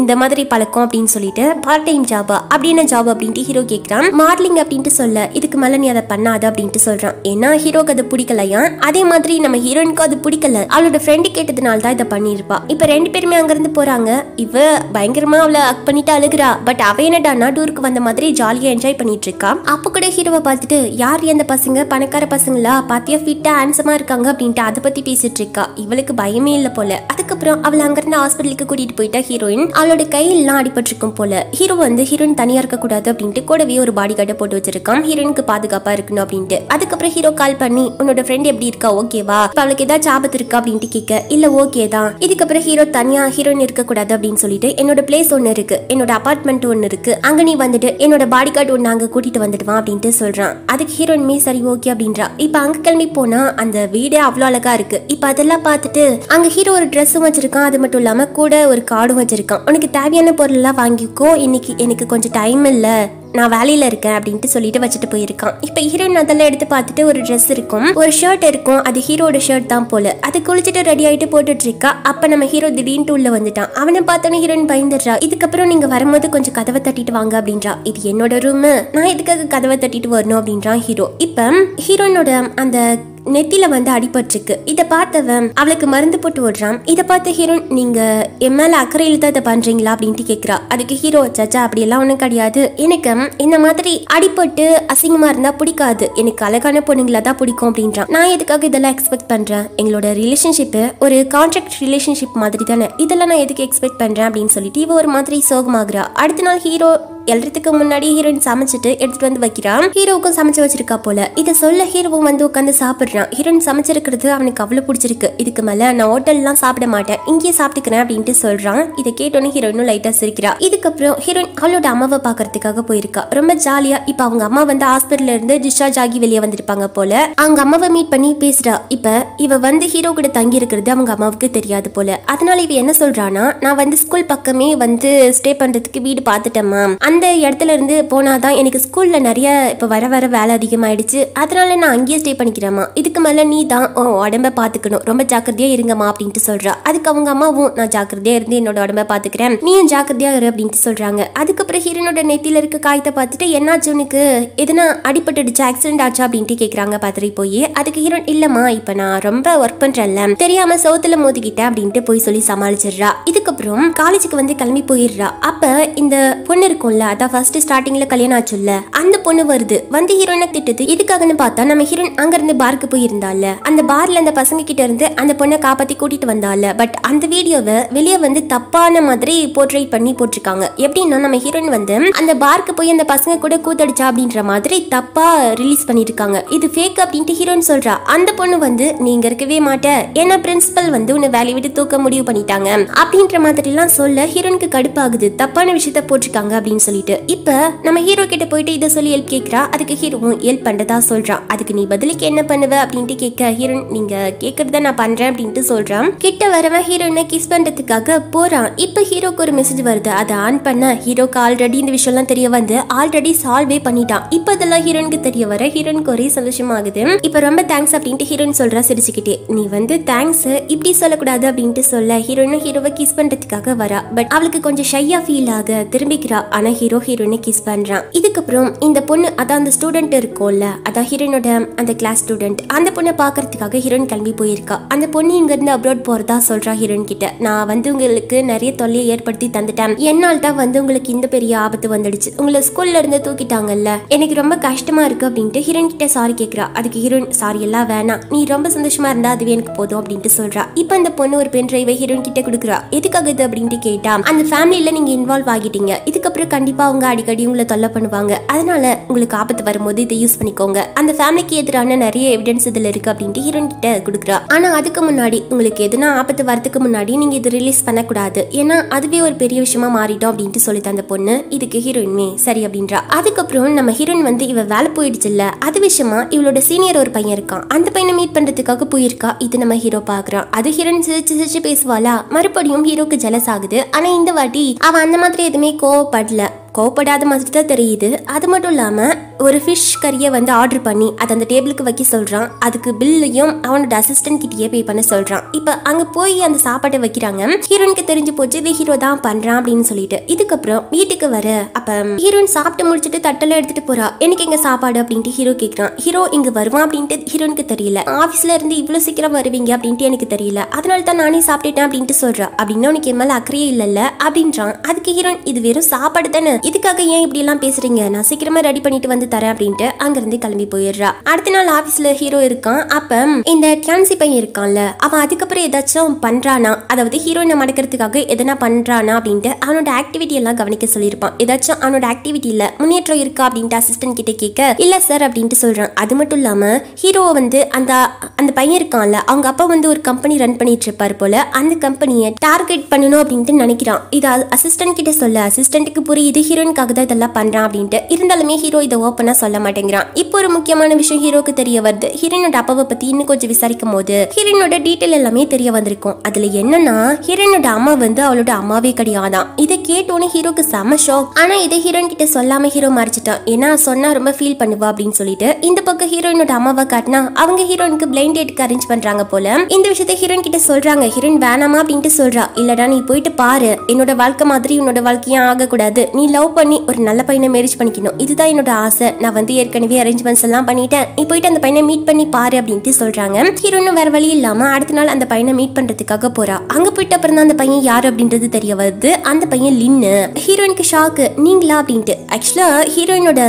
இந்த மாதிரி பழக்கம் அப்படின்னு சொல்லிட்டு பார்ட் டைம் ஜாபா அப்படின்னு ஜாப் அப்படின்ட்டு ஹீரோ கேட்குறான் மார்லிங் அப்படின்ட்டு சொல்ல இதுக்கு மேலே நீ அதை பண்ணாத அப்படின்ட்டு சொல்றான். ஏன்னா ஹீரோக்கு அது பிடிக்கலையா அதே மாதிரி நம்ம ஹீரோயினுக்கு அது பிடிக்கல. அவளோட ஃப்ரெண்டு கேட்டதுனால தான் இதை பண்ணியிருப்பா. இப்போ ரெண்டு பேருமே அங்கிருந்து போறாங்க. இவ பயங்கரமா அவளை அக் பண்ணிட்டு அழுகுறா. பட் அவ என்னடா டூருக்கு வந்த மாதிரி ஜாலியா என்ஜாய் பண்ணிட்டு இருக்கா. அப்போ கூட ஹீரோவை பார்த்துட்டு யார் அந்த பசங்க? பணக்கார பசங்களா? பாத்தியா ஃபிட்டா ஹேண்ட்ஸமா இருக்காங்க? அப்படின்ட்டு அதை பத்தி பேசிட்டு இருக்கா. இவளுக்கு பயமே இல்ல போல. அதுக்கப்புறம் அவளை அங்கிருந்து ஹாஸ்பிட்டலுக்கு கூட்டிட்டு போயிட்டா ஹீரோயின் அவளோட கையெல்லாம் அடிபட்டிருக்கும் போல. ஹீரோ வந்து ஹீரோயின் தனியா இருக்கக்கூடாது அப்படின்ட்டு கூடவே ஒரு பாடி கார்டை போட்டு வச்சிருக்கான். ஹீரோயினுக்கு பாதுகாப்பா இருக்கணும் அப்படின்ட்டு. அதுக்கப்புறம் ஹீரோ கால் பண்ணி உன்னோட ஃப்ரெண்ட் எப்படி இருக்கா? ஓகேவா இப்ப அவளுக்கு ஏதாச்சும் ஆபத்து இருக்கா? அப்படின்ட்டு கேட்க இல்ல ஓகே தான். இதுக்கப்புறம் ஹீரோ தனியா ஹீரோயின் இருக்கக்கூடாது அப்படின்னு சொல்லிட்டு என்னோட பிளேஸ் ஒன்னு இருக்கு. என்னோட அபார்ட்மெண்ட் ஒன்னு இருக்கு. அங்க நீ வந்துட்டு என்னோட பாடி கார்டு ஒன்று அங்க கூட்டிட்டு வந்துடுவான் அப்படின்ட்டு சொல்றான். அதுக்கு ஹீரோயின் மீ சரி ஓகே அப்படின்றா. இப்ப அங்க கிளம்பி போனா அந்த வீடே அவ்வளோ அழகா இருக்கு. இப்ப அதெல்லாம் பார்த்துட்டு அங்க ஹீரோ ஒரு ட்ரெஸ்ஸும் வச்சிருக்கான். அது மட்டும் இல்லாம கூட ஒரு கார்டும் வச்சிருக்கான். உனக்கு தேவையான பொருளெல்லாம் வாங்கிக்கோ. இன்னைக்கு எனக்கு கொஞ்சம் டைம் இல்லை. நான் வேலையில இருக்கேன் அப்படின்ட்டு சொல்லிட்டு வச்சுட்டு போயிருக்கான். இப்ப ஹீரோயின் அதெல்லாம் எடுத்து பார்த்துட்டு ஒரு ட்ரெஸ் இருக்கும். ஒரு ஷர்ட் இருக்கும். அது ஹீரோட ஷர்ட் தான் போல. அது குளிச்சுட்டு ரெடி ஆயிட்டு போட்டுட்டு இருக்கா. அப்ப நம்ம ஹீரோ திடீர்னு உள்ள வந்துட்டான். அவனை பார்த்தோன்னே ஹீரோயின் பயந்துடுறா. இதுக்கப்புறம் நீங்க வரும்போது கொஞ்சம் கதவை தட்டிட்டு வாங்க அப்படின்றா. இது என்னோட ரூம் நான் எதுக்காக கதவை தட்டிட்டு வரணும் அப்படின்றான் ஹீரோ. இப்ப ஹீரோயினோட அந்த நெத்தில வந்து அடிபட்டுருக்கு. இதை பார்த்தவன் அவளுக்கு மருந்து போட்டு ஓடுறான். இதை பார்த்த ஹீரோன் நீங்க என் மேல அக்கறையில் தான் இதை பண்றீங்களா? அப்படின்ட்டு கேட்குறா அதுக்கு ஹீரோ சச்சா அப்படி எல்லாம் கிடையாது. எனக்கு இந்த மாதிரி அடிபட்டு அசிங்கமா இருந்தா பிடிக்காது. எனக்கு அழகான பொண்ணுங்களா தான் பிடிக்கும் அப்படின்றான். நான் எதுக்காக இதெல்லாம் எக்ஸ்பெக்ட் பண்றேன்? எங்களோட ரிலேஷன்ஷிப் ஒரு கான்ட்ராக்ட் ரிலேஷன்ஷிப் மாதிரி தானே. இதெல்லாம் நான் எதுக்கு எக்ஸ்பெக்ட் பண்றேன் அப்படின்னு சொல்லிட்டு இவ ஒரு மாதிரி சோகமாகறா. அடுத்த நாள் ஹீரோ எழுறதுக்கு முன்னாடி ஹீரோயின் சமைச்சிட்டு எடுத்துட்டு வந்து வைக்கிறான். ஹீரோவுக்கும் சமைச்சு வச்சிருக்கா போல. இதை சொல்ல ஹீரோவும் வந்து உட்காந்து சாப்பிடுறான். ஹீரோயின் சமைச்சிருக்கிறது அவனுக்கு அவ்வளவு பிடிச்சிருக்கு. இதுக்கு மேல நான் ஹோட்டல்லாம் சாப்பிட மாட்டேன். இங்கேயே சாப்பிட்டுக்கிறேன் அப்படின்ட்டு சொல்றான். இதை கேட்டோன்னே ஹீரோயினும் லைட்டா சிரிக்கிறா. இதுக்கப்புறம் ஹீரோயின் அவளோட அம்மாவை பாக்குறதுக்காக போயிருக்கா. ரொம்ப ஜாலியா இப்ப அவங்க அம்மா வந்து ஹாஸ்பிட்டல்ல இருந்து டிஸ்சார்ஜ் ஆகி வெளியே வந்திருப்பாங்க போல. அவங்க அம்மாவை மீட் பண்ணி பேசுறா. இப்ப இவ வந்து ஹீரோ கூட தங்கி இருக்கிறது அவங்க அம்மாவுக்கு தெரியாது போல. அதனால இவ என்ன சொல்றானா நான் வந்து ஸ்கூல் பக்கமே வந்து ஸ்டே பண்றதுக்கு வீடு பார்த்துட்டேம்மா அந்த இடத்துல இருந்து போனாதான் எனக்கு ஸ்கூலில் நிறைய இப்போ வர வர வேலை அதிகமாகிடுச்சு அதனால நான் அங்கேயே ஸ்டே பண்ணிக்கிறேம்மா. இதுக்கு மேலே நீ தான் உன் உடம்ப பார்த்துக்கணும் ரொம்ப ஜாக்கிரதையாக இருங்கம்மா அப்படின்ட்டு சொல்கிறா அதுக்கு அவங்க அம்மாவும் நான் ஜாக்கிரதையாக இருந்து என்னோட உடம்ப பார்த்துக்கிறேன் நீயும் ஜாக்கிரதையாக இரு அப்படின்ட்டு சொல்கிறாங்க அதுக்கப்புறம் ஹீரோனோட நெத்தியில் இருக்க காயத்தை பார்த்துட்டு என்னாச்சு உனக்கு? எதுனா அடிபட்டுடுச்சு? ஆக்சிடென்ட் ஆச்சா? அப்படின்ட்டு கேட்குறாங்க பாத்திரி போய். அதுக்கு ஹீரோன் இல்லைம்மா இப்போ நான் ரொம்ப ஒர்க் பண்ணுறேன்ல தெரியாமல் சோத்தில் மோதிக்கிட்டேன் அப்படின்ட்டு போய் சொல்லி சமாளிச்சிடுறா. இதுக்கப்புறம் காலேஜுக்கு வந்து கிளம்பி போயிடுறா. அப்போ இந்த பொண்ணு இருக்கும்ல அதான் ஃபர்ஸ்ட் ஸ்டார்டிங்ல கல்யாணம் ஆச்சுல்ல அந்த பொண்ணு வருது. வந்து ஹீரோனை திட்டுது. இதுக்காகன்னு பார்த்தா நம்ம ஹீரோயின் அங்க இருந்து பார்க்கு போயிருந்தால அந்த பார்ல அந்த பசங்க கிட்ட இருந்து அந்த பொண்ணை காப்பாத்தி கூட்டிட்டு வந்தால பட் அந்த வீடியோவை வெளியே வந்து தப்பான மாதிரி போர்ட்ரேட் பண்ணி போட்டிருக்காங்க. எப்படின்னா நம்ம ஹீரோயின் வந்து அந்த பார்க்கு போய் அந்த பசங்க கூட கூத்தடிச்சா அப்படின்ற மாதிரி தப்பா ரிலீஸ் பண்ணிருக்காங்க. இது ஃபேக் அப்படின்ட்டு ஹீரோயின் சொல்றா. அந்த பொண்ணு வந்து நீங்க இருக்கவே மாட்ட. ஏன்னா பிரின்சிபல் வந்து உன்னை வேலையை விட்டு தூக்க முடிவு பண்ணிட்டாங்க. அப்படின்ற மாதிரி எல்லாம் சொல்ல ஹீரோனுக்கு கடுப்பாகுது. தப்பான விஷயத்த போட்டிருக்காங்க அப்படின்னு சொல்லி சொல்லிட்டு இப்போ நம்ம ஹீரோ கிட்ட போயிட்டு இதை சொல்லி ஹெல்ப் கேட்குறா அதுக்கு ஹீரோவும் ஹெல்ப் பண்றதா சொல்றான். அதுக்கு நீ பதிலுக்கு என்ன பண்ணுவ அப்படின்ட்டு கேட்க ஹீரோன் நீங்க கேட்கறத நான் பண்றேன் அப்படின்ட்டு சொல்றான். கிட்ட வரவன் ஹீரோயினை கிஸ் பண்றதுக்காக போறான். இப்ப ஹீரோக்கு ஒரு மெசேஜ் வருது. அதை ஆன் பண்ண ஹீரோக்கு ஆல்ரெடி இந்த விஷயம்லாம் தெரிய வந்து ஆல்ரெடி சால்வே பண்ணிட்டான். இப்போ இதெல்லாம் ஹீரோனுக்கு தெரிய வர ஹீரோனுக்கு ஒரே சந்தோஷமாகுது இப்போ ரொம்ப தேங்க்ஸ் அப்படின்ட்டு ஹீரோயின் சொல்றா சிரிச்சுக்கிட்டே. நீ வந்து தேங்க்ஸ் இப்படி சொல்லக்கூடாது அப்படின்ட்டு சொல்ல ஹீரோயினும் ஹீரோவை கிஸ் பண்றதுக்காக வரா. பட் அவளுக்கு கொஞ்சம் ஷையா ஃபீல் ஆக திரும்பிக்கிறா. ஆனா ஹீரோ ஹீரோயினை கிஸ் பண்றான். இதுக்கப்புறம் இந்த பொண்ணு அதான் அந்த ஸ்டூடெண்ட் இருக்கும்ல அதான் ஹீரோனோட அந்த கிளாஸ் ஸ்டூடெண்ட் அந்த பொண்ணை பாக்குறதுக்காக ஹீரோயின் கிளம்பி போயிருக்கா. அந்த பொண்ணு இங்க இருந்து அப்ரோட் போறதா சொல்றா ஹீரோயின் கிட்ட. நான் வந்து உங்களுக்கு நிறைய தொல்லையை ஏற்படுத்தி தந்துட்டேன். என்னால் தான் வந்து உங்களுக்கு இந்த பெரிய ஆபத்து வந்துடுச்சு. உங்களை ஸ்கூல்ல இருந்து தூக்கிட்டாங்கல்ல. எனக்கு ரொம்ப கஷ்டமா இருக்கு அப்படின்ட்டு ஹீரோயின் கிட்ட சாரி கேட்கறா அதுக்கு ஹீரோயின் சாரி எல்லாம் வேணாம். நீ ரொம்ப சந்தோஷமா இருந்தா அதுவே எனக்கு போதும் அப்படின்ட்டு சொல்றா. இப்போ அந்த பொண்ணு ஒரு பென் டிரைவை ஹீரோயின் கிட்ட கொடுக்குறா. எதுக்காக இது அப்படின்ட்டு கேட்டா அந்த ஃபேமிலியில நீங்க இன்வால்வ் ஆகிட்டீங்க. இதுக்கப்புறம் கண்டிப்பா அவங்க அடிக்கடி உங்களை தொல்லை பண்ணுவாங்க. அதனால உங்களுக்கு ஆபத்து வரும்போது இதை யூஸ் பண்ணிக்கோங்க. அந்த ஃபேமிலிக்கு எதிரான நிறைய எவிடன்ஸ் இதில் இருக்கு அப்படின்ட்டு ஹீரோன்கிட்ட கொடுக்குறா. ஆனால் அதுக்கு முன்னாடி உங்களுக்கு எதுனா ஆபத்து வரதுக்கு முன்னாடி நீங்கள் இது ரிலீஸ் பண்ணக்கூடாது. ஏன்னா அதுவே ஒரு பெரிய விஷயமா மாறிட்டோம் அப்படின்ட்டு சொல்லுது அந்த பொண்ணு இதுக்கு ஹீரோயின்மே சரி அப்படின்றா. அதுக்கப்புறம் நம்ம ஹீரோயின் வந்து இவ வேலை போயிடுச்சுல்ல அது விஷயமா இவளோட சீனியர் ஒரு பையன் இருக்கான். அந்த பையனை மீட் பண்றதுக்காக போயிருக்கா. இது நம்ம ஹீரோ பார்க்குறான் அது ஹீரோயின் சிரிச்சு சிரிச்சு பேசுவாளா? மறுபடியும் ஹீரோக்கு ஜலஸ் ஆகுது. ஆனா இந்த வாட்டி அவன் அந்த மாதிரி எதுவுமே கோவப்படல. கோவப்படாத மாதிரி தான் தெரியுது. அது மட்டும் இல்லாமல் ஒரு ஃபிஷ் கறியை வந்து ஆர்டர் பண்ணி அதை அந்த டேபிளுக்கு வைக்க சொல்கிறான் அதுக்கு பில்லையும் அவனோட அசிஸ்டன்ட் கிட்டயே பே பண்ண சொல்கிறான் இப்போ அங்கே போய் அந்த சாப்பாட்டை வைக்கிறாங்க. ஹீரோனுக்கு தெரிஞ்சு போச்சு இது ஹீரோ தான் பண்ணுறான் அப்படின்னு சொல்லிட்டு. இதுக்கப்புறம் வீட்டுக்கு வர அப்போ ஹீரோயின் சாப்பிட்டு முடிச்சுட்டு தட்டெல்லாம் எடுத்துட்டு போறா. எனக்கு எங்கே சாப்பாடு? அப்படின்ட்டு ஹீரோ கேட்குறான் ஹீரோ இங்கே வருவான் அப்படின்ட்டு ஹீரோனுக்கு தெரியல. ஆஃபீஸில் இருந்து இவ்வளோ சீக்கிரம் வருவீங்க அப்படின்ட்டு எனக்கு தெரியல. அதனால தான் நானே சாப்பிட்டுட்டேன் அப்படின்ட்டு சொல்கிறா அப்படின்னா உனக்கு என் அக்கறையே இல்லைல்ல? அப்படின்றான். அதுக்கு ஹீரோன் இது வெறும் சாப்பாடு தானே? இதுக்காக ஏன் இப்படி எல்லாம் பேசுறீங்க? நான் சீக்கிரமா ரெடி பண்ணிட்டு வந்து தரேன் அப்படின்ட்டு அங்கிருந்து கிளம்பி போயிடுறா. அடுத்த நாள் ஆபீஸ்ல ஹீரோ இருக்கான். அப்ப இந்த கேன்சி பையன் இருக்கான்ல அவன் அதுக்கப்புறம் ஏதாச்சும் பண்றானா? அதாவது ஹீரோயினை மடக்கிறதுக்காக எதனா பண்றானா அப்படின்ட்டு அவனோட ஆக்டிவிட்டி எல்லாம் கவனிக்க சொல்லியிருப்பான். ஏதாச்சும் அவனோட ஆக்டிவிட்டியில முன்னேற்றம் இருக்கா அப்படின்ட்டு அசிஸ்டன்ட் கிட்ட கேட்க இல்ல சார் அப்படின்ட்டு சொல்றான். அது மட்டும் இல்லாம ஹீரோவை வந்து அந்த அந்த பையன் இருக்கான்ல அவங்க அப்பா வந்து ஒரு கம்பெனி ரன் பண்ணிட்டு இருப்பாரு போல அந்த கம்பெனியை டார்கெட் பண்ணணும் அப்படின்ட்டு நினைக்கிறான். இது அசிஸ்டன்ட் கிட்ட சொல்ல அசிஸ்டன்ட்டுக்கு புரியுது ஹீரோயினுக்காக தான் இதெல்லாம் பண்றான் அப்படின்ட்டு. இருந்தாலுமே ஹீரோ இதை ஓப்பனா சொல்ல மாட்டேங்கிறான். இப்போ ஒரு முக்கியமான விஷயம் ஹீரோக்கு தெரிய வருது. ஹீரோனோட அப்பாவை பத்தி இன்னும் கொஞ்சம் விசாரிக்கும் போது ஹீரோனோட டீட்டெயில் எல்லாமே தெரிய வந்திருக்கும். அதுல என்னன்னா ஹீரோனோட அம்மா வந்து அவளோட அம்மாவே கிடையாதான். இதை கேட்டோன்னே ஹீரோக்கு செம ஷாக் ஆனா இதை ஹீரோயின் கிட்ட சொல்லாம ஹீரோ மறைச்சிட்டான். ஏன்னா சொன்னா ரொம்ப ஃபீல் பண்ணுவா அப்படின்னு சொல்லிட்டு இந்த பக்கம் ஹீரோயினோட அம்மாவை காட்டினா அவங்க ஹீரோயினுக்கு பிளைண்ட் டேட்டுக்கு அரேஞ்ச் பண்றாங்க போல. இந்த விஷயத்த ஹீரோயின் கிட்ட சொல்றாங்க. ஹீரோயின் வேணாமா அப்படின்ட்டு சொல்றா. இல்லடா நீ போயிட்டு பாரு. என்னோட வாழ்க்கை மாதிரி உன்னோட வாழ்க்கையும் ஆகக்கூடாது. நீ லவ் பண்ணி ஒரு நல்ல பையனை மேரேஜ் பண்ணிக்கணும். இதுதான் என்னோட ஆசை. நான் வந்து ஏற்கனவே அரேஞ்ச்மெண்ட்ஸ் எல்லாம் பண்ணிட்டேன். நீ போயிட்டு அந்த பையனை மீட் பண்ணி பாரு அப்படின்ட்டு சொல்றாங்க. ஹீரோனும் வேற வழி இல்லாம அடுத்த நாள் அந்த பையனை மீட் பண்றதுக்காக போறா. அங்க போயிட்டு அப்புறம் தான் அந்த பையன் யார் அப்படின்றது தெரிய வருது. அந்த பையன் லின்னு. ஹீரோயினுக்கு ஷாக்கு நீங்களா அப்படின்ட்டு. ஆக்சுவலா ஹீரோயினோட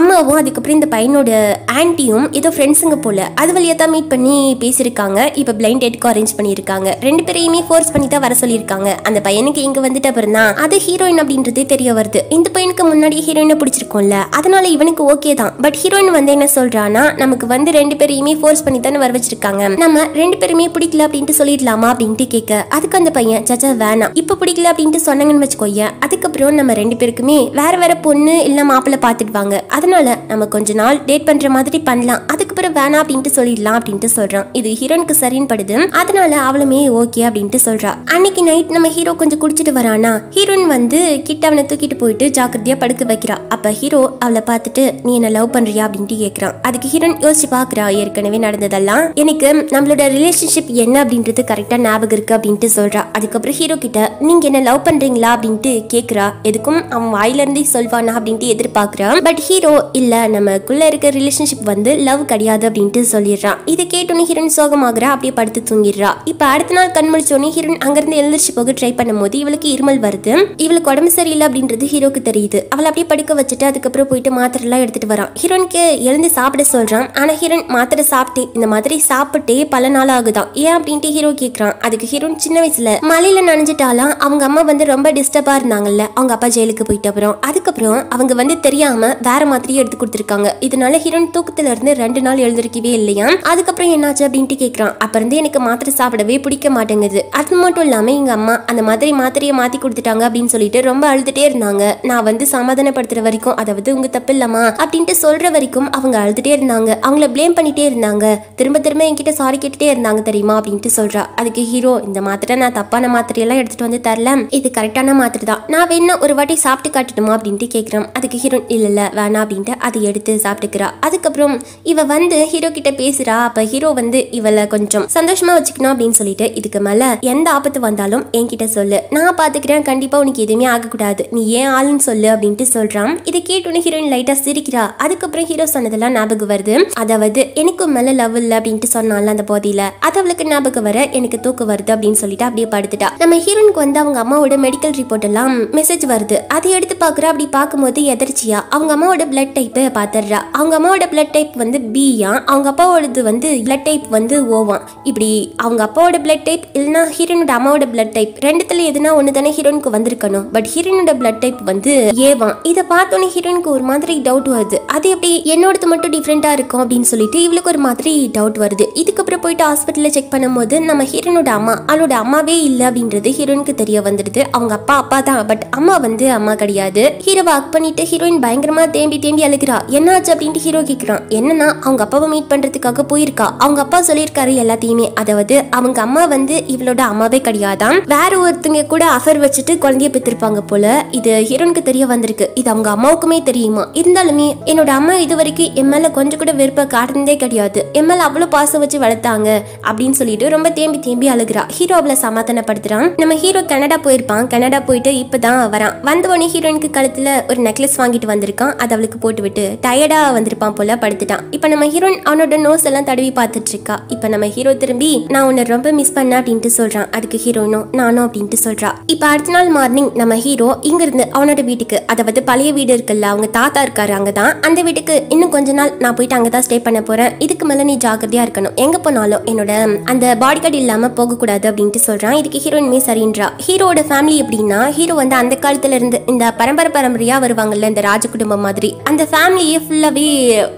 அம்மாவும் அதுக்கப்புறம் இந்த பையனோட ஆன்ட்டியும் ஏதோ ஃப்ரெண்ட்ஸுங்க போல. அது வழியா தான் மீட் பண்ணி பேசியிருக்காங்க. இப்போ பிளைண்ட் டேட்க்கும் அரேஞ்ச் பண்ணியிருக்காங்க. ரெண்டு பேரையுமே ஃபோர்ஸ் பண்ணி தான் வர சொல்லியிருக்காங்க. அந்த பையனுக்கு இங்க வந்துட்டு அப்புறம் தான். அது ஹீரோயின் அப்படின்றதே தெரிய வருது. இந்த பையனுக்கு முன்னாடி ஹீரோயினை பிடிச்சிருக்கோம்ல. அதனால இவனுக்கு ஓகே தான். பட் ஹீரோயின் வந்து என்ன சொல்றானா நமக்கு வந்து ரெண்டு பேரையுமே ஃபோர்ஸ் பண்ணி தானே வர வச்சிருக்காங்க. நம்ம ரெண்டு பேருமே பிடிக்கல அப்படின்ட்டு சொல்லிடலாமா அப்படின்ட்டு கேட்க அதுக்கு அந்த பையன் சச்சா வேணாம். இப்ப பிடிக்கல அப்படின்ட்டு சொன்னாங்கன்னு வச்சுக்கோய அதுக்கப்புறம் நம்ம ரெண்டு பேருக்குமே வேற வேற பொண்ணு இல்ல மாப்பிள்ள பார்த்துடுவாங்க அதனால நம்ம கொஞ்ச நாள் டேட் பண்ற மாதிரி பண்ணலாம். அதுக்கப்புறம் வேணாம் அப்படின்ட்டு சொல்லிடலாம் அப்படின்ட்டு சொல்றான். இது ஹீரோனுக்கு சரின்னு படுது. அதனால அவளுமே ஓகே அப்படின்ட்டு சொல்றா. அன்னைக்கு நைட் நம்ம ஹீரோ கொஞ்சம் குடிச்சிட்டு வரானா ஹீரோயின் வந்து கிட்ட அவனை தூக்கிட்டு போயிட்டு ஜாக்கிரதையா படுக்க வைக்கிறா. அப்ப ஹீரோ அவளை பார்த்துட்டு நீ என்ன லவ் பண்றியா அப்படின்ட்டு கேட்கிறான் அதுக்கு ஹிரண் யோசிச்சு பாக்குறா ஏற்கனவே நடந்ததெல்லாம். எனக்கு நம்மளோட ரிலேஷன்ஷிப் என்ன அப்படின்றது கரெக்டா ஞாபகம் இருக்கு அப்படின்ட்டு சொல்றா. அதுக்கப்புறம் ஹீரோ கிட்ட நீங்க என்ன லவ் பண்றீங்களா? அப்படின்ட்டு கேக்குறா. எதுக்கும் அவன் வாயில இருந்தே சொல்வானா அப்படின்ட்டு எதிர்பார்க்கிறான் பட் ஹீரோ இல்ல நமக்குள்ள இருக்க ரிலேஷன்ஷிப் வந்து லவ் கிடையாது அப்படின்ட்டு சொல்லிடுறான் இதை கேட்டோன்னு ஹீரோயின் சோகமாகறா அப்படியே படுத்து தூங்கிடுறா. இப்ப அடுத்த நாள் கண் முழிச்சோடனே ஹீரோயின் அங்கிருந்து எழுந்திரிச்சு போக ட்ரை பண்ணும்போது இவளுக்கு இருமல் வருது. இவளுக்கு உடம்பு சரியில்லை அப்படின்றது ஹீரோக்கு தெரியுது. அவளை அப்படியே படுக்க வச்சுட்டு அதுக்கப்புறம் போயிட்டு மாத்திரலாம் மாத்திரைலாம் எடுத்துகிட்டு வரான் ஹீரோனுக்கு எழுந்து சாப்பிட சொல்கிறான் ஆனால் ஹீரோன் மாத்திரை சாப்பிட்டு இந்த மாதிரி சாப்பிட்டே பல நாள் ஆகுதான். ஏன் அப்படின்ட்டு ஹீரோ கேட்குறான் அதுக்கு ஹீரோன் சின்ன வயசுல மலையில் நனைஞ்சிட்டாலாம் அவங்க அம்மா வந்து ரொம்ப டிஸ்டர்பாக இருந்தாங்கல்ல. அவங்க அப்பா ஜெயிலுக்கு போயிட்ட அப்புறம். அதுக்கப்புறம் அவங்க வந்து தெரியாமல் வேற மாத்திரையை எடுத்து கொடுத்துருக்காங்க. இதனால ஹீரோன் தூக்கத்துல இருந்து ரெண்டு நாள் எழுந்திருக்கவே இல்லையா? அதுக்கப்புறம் என்னாச்சு அப்படின்ட்டு கேட்குறான் அப்ப எனக்கு மாத்திரை சாப்பிடவே பிடிக்க மாட்டேங்குது. அது மட்டும் இல்லாமல் எங்கள் அம்மா அந்த மாதிரி மாத்திரையை மாற்றி கொடுத்துட்டாங்க அப்படின்னு சொல்லிட்டு ரொம்ப அழுதுட்டே இருந்தாங்க. நான் வந்து சமாதானப்படுத்துகிற வரைக்கும் அதாவது உங்கள் தப்பு இல்லாமா அப்படின்ட்டு சொல்ற வரைக்கும் அவங்க அழுதுட்டே இருந்தாங்க. அவங்கள ப்ளேம் பண்ணிட்டே இருந்தாங்க. திரும்ப திரும்ப என்கிட்ட சாரி கேட்டுட்டே இருந்தாங்க தெரியுமா அப்படின்ட்டு சொல்றா. அதுக்கு ஹீரோ இந்த மாத்திரை நான் தப்பான மாத்திரையெல்லாம் எடுத்துட்டு வந்து தரல. இது கரெக்டான மாத்திரை தான். நான் வேணா ஒரு வாட்டி சாப்பிட்டு காட்டணுமா அப்படின்ட்டு கேட்குறான் அதுக்கு ஹீரோ இல்ல இல்ல வேணாம் அப்படின்ட்டு அதை எடுத்து சாப்பிட்டுக்கிறா. அதுக்கப்புறம் இவ வந்து ஹீரோ கிட்ட பேசுறா. அப்ப ஹீரோ வந்து இவளை கொஞ்சம் சந்தோஷமா வச்சுக்கணும் அப்படின்னு சொல்லிட்டு இதுக்கு மேல எந்த ஆபத்து வந்தாலும் என்கிட்ட சொல்லு. நான் பாத்துக்கிறேன். கண்டிப்பா உனக்கு எதுவுமே ஆகக்கூடாது. நீ ஏன் ஆளுன்னு சொல்லு அப்படின்ட்டு சொல்றான். இதை கேட்டோன்னே ஹீரோயின் லைட்டா சிரிக்கிறா அதுக்கப்புறம் ஹீரோ சொன்னதெல்லாம் ஞாபகம் வருது. அதாவது எனக்கு மேல லவ் இல்ல அப்படின்ட்டு சொன்னால அந்த போதையில. அது அவளுக்கு ஞாபகம் வர எனக்கு தூக்கு வருது அப்படின்னு சொல்லிட்டு அப்படியே படுத்துட்டா. நம்ம ஹீரோனுக்கு வந்து அவங்க அம்மாவோட மெடிக்கல் ரிப்போர்ட் எல்லாம் மெசேஜ் வருது. அதை எடுத்து பாக்குற அப்படி பார்க்கும்போது எதிர்ச்சியா அவங்க அம்மாவோட பிளட் டைப் பாத்துறா அவங்க அம்மாவோட பிளட் டைப் வந்து பியா அவங்க அப்பாவோடது வந்து பிளட் டைப் வந்து ஓவான் இப்படி அவங்க அப்பாவோட பிளட் டைப் இல்லைன்னா ஹீரோனோட அம்மாவோட பிளட் டைப் ரெண்டுத்துல எதுனா ஒன்று தானே ஹீரோனுக்கு வந்திருக்கணும். பட் ஹீரோனோட பிளட் டைப் வந்து ஏவான் இதை பார்த்தோன்னே ஹீரோனுக்கு ஒரு மாதிரி டவுட் வருது. அது எப்படி என்னோடது மட்டும் டிஃப்ரெண்ட்டாக இருக்கும் அப்படின்னு சொல்லிட்டு இவளுக்கு ஒரு மாதிரி டவுட் வருது. இதுக்கப்புறம் போயிட்டு ஹாஸ்பிட்டலில் செக் பண்ணும்போது நம்ம ஹீரோனோட அம்மா அவளோட அம்மாவே இல்லை அப்படின்றது ஹீரோனுக்கு தெரிய வந்துடுது. அவங்க அப்பா அப்பா தான். பட் அம்மா வந்து அம்மா கிடையாது. ஹீரோவை ஒர்க் பண்ணிட்டு ஹீரோயின் பயங்கரமா தேம்பி தேம்பி அழுகிறா. என்னாச்சு அப்படின்ட்டு ஹீரோ கேட்குறான் என்னன்னா அவங்க அப்பாவை மீட் பண்றதுக்காக போயிருக்கா. அவங்க அப்பா சொல்லியிருக்காரு எல்லாத்தையுமே. அதாவது அவங்க அம்மா வந்து இவளோட அம்மாவே கிடையாதான். வேற ஒருத்தங்க கூட அஃபர் வச்சுட்டு குழந்தைய பெற்றிருப்பாங்க போல இது ஹீரோனுக்கு தெரிய வந்திருக்கு. இது அவங்க அம்மாவுக்குமே தெரியுமா? இருந்தாலும் என்னோட அம்மா இது வரைக்கும் என் மேல கொஞ்சம் கூட விருப்பம் காட்டுனதே கிடையாது. என் மேல அவ்வளவு பாசம் வச்சு வளர்த்தாங்க அப்படின்னு சொல்லிட்டு ரொம்ப தேம்பி தேம்பி அழுகிறா. ஹீரோ அவளை சமாதானப்படுத்துறான். நம்ம ஹீரோ கனடா போயிருப்பான். கனடா போயிட்டு இப்பதான் வரான். வந்த உடனே ஹீரோயினுக்கு கழுத்துல ஒரு நெக்லஸ் வாங்கிட்டு வந்திருக்கான். அது அவளுக்கு போட்டு விட்டு டயர்டா வந்திருப்பான் போல படுத்துட்டான். இப்ப நம்ம ஹீரோயின் அவனோட நோஸ் எல்லாம் தடவி பார்த்துட்டு இருக்கா. இப்ப நம்ம ஹீரோ திரும்பி நான் உன்னை ரொம்ப மிஸ் பண்ண அப்படின்ட்டு சொல்றான். அதுக்கு ஹீரோனும் நானும் அப்படின்ட்டு சொல்றா. இப்ப அடுத்த நாள் மார்னிங் நம்ம ஹீரோ இங்க இருந்து அவனோட வீட்டுக்கு அதாவது பழைய வீடு இருக்குல்ல அவங்க தாத்தா இருக்காரு அங்கதான் அந்த வீட்டுக்கு இன்னும் கொஞ்ச நாள் நான் போயிட்டு அங்கே தான் ஸ்டே பண்ண போகிறேன் இதுக்கு மேலே நீ ஜாக்கிரதையாக இருக்கணும். எங்கே போனாலும் என்னோட அந்த பாடி கார்டு இல்லாமல் போகக்கூடாது அப்படின்ட்டு சொல்கிறான் இதுக்கு ஹீரோயினுமே சரின்றா. ஹீரோட ஃபேமிலி எப்படின்னா ஹீரோ வந்து அந்த காலத்துலேருந்து இந்த பரம்பரை பரம்பரையாக வருவாங்கல்ல இந்த ராஜ குடும்பம் மாதிரி. அந்த ஃபேமிலியே ஃபுல்லாகவே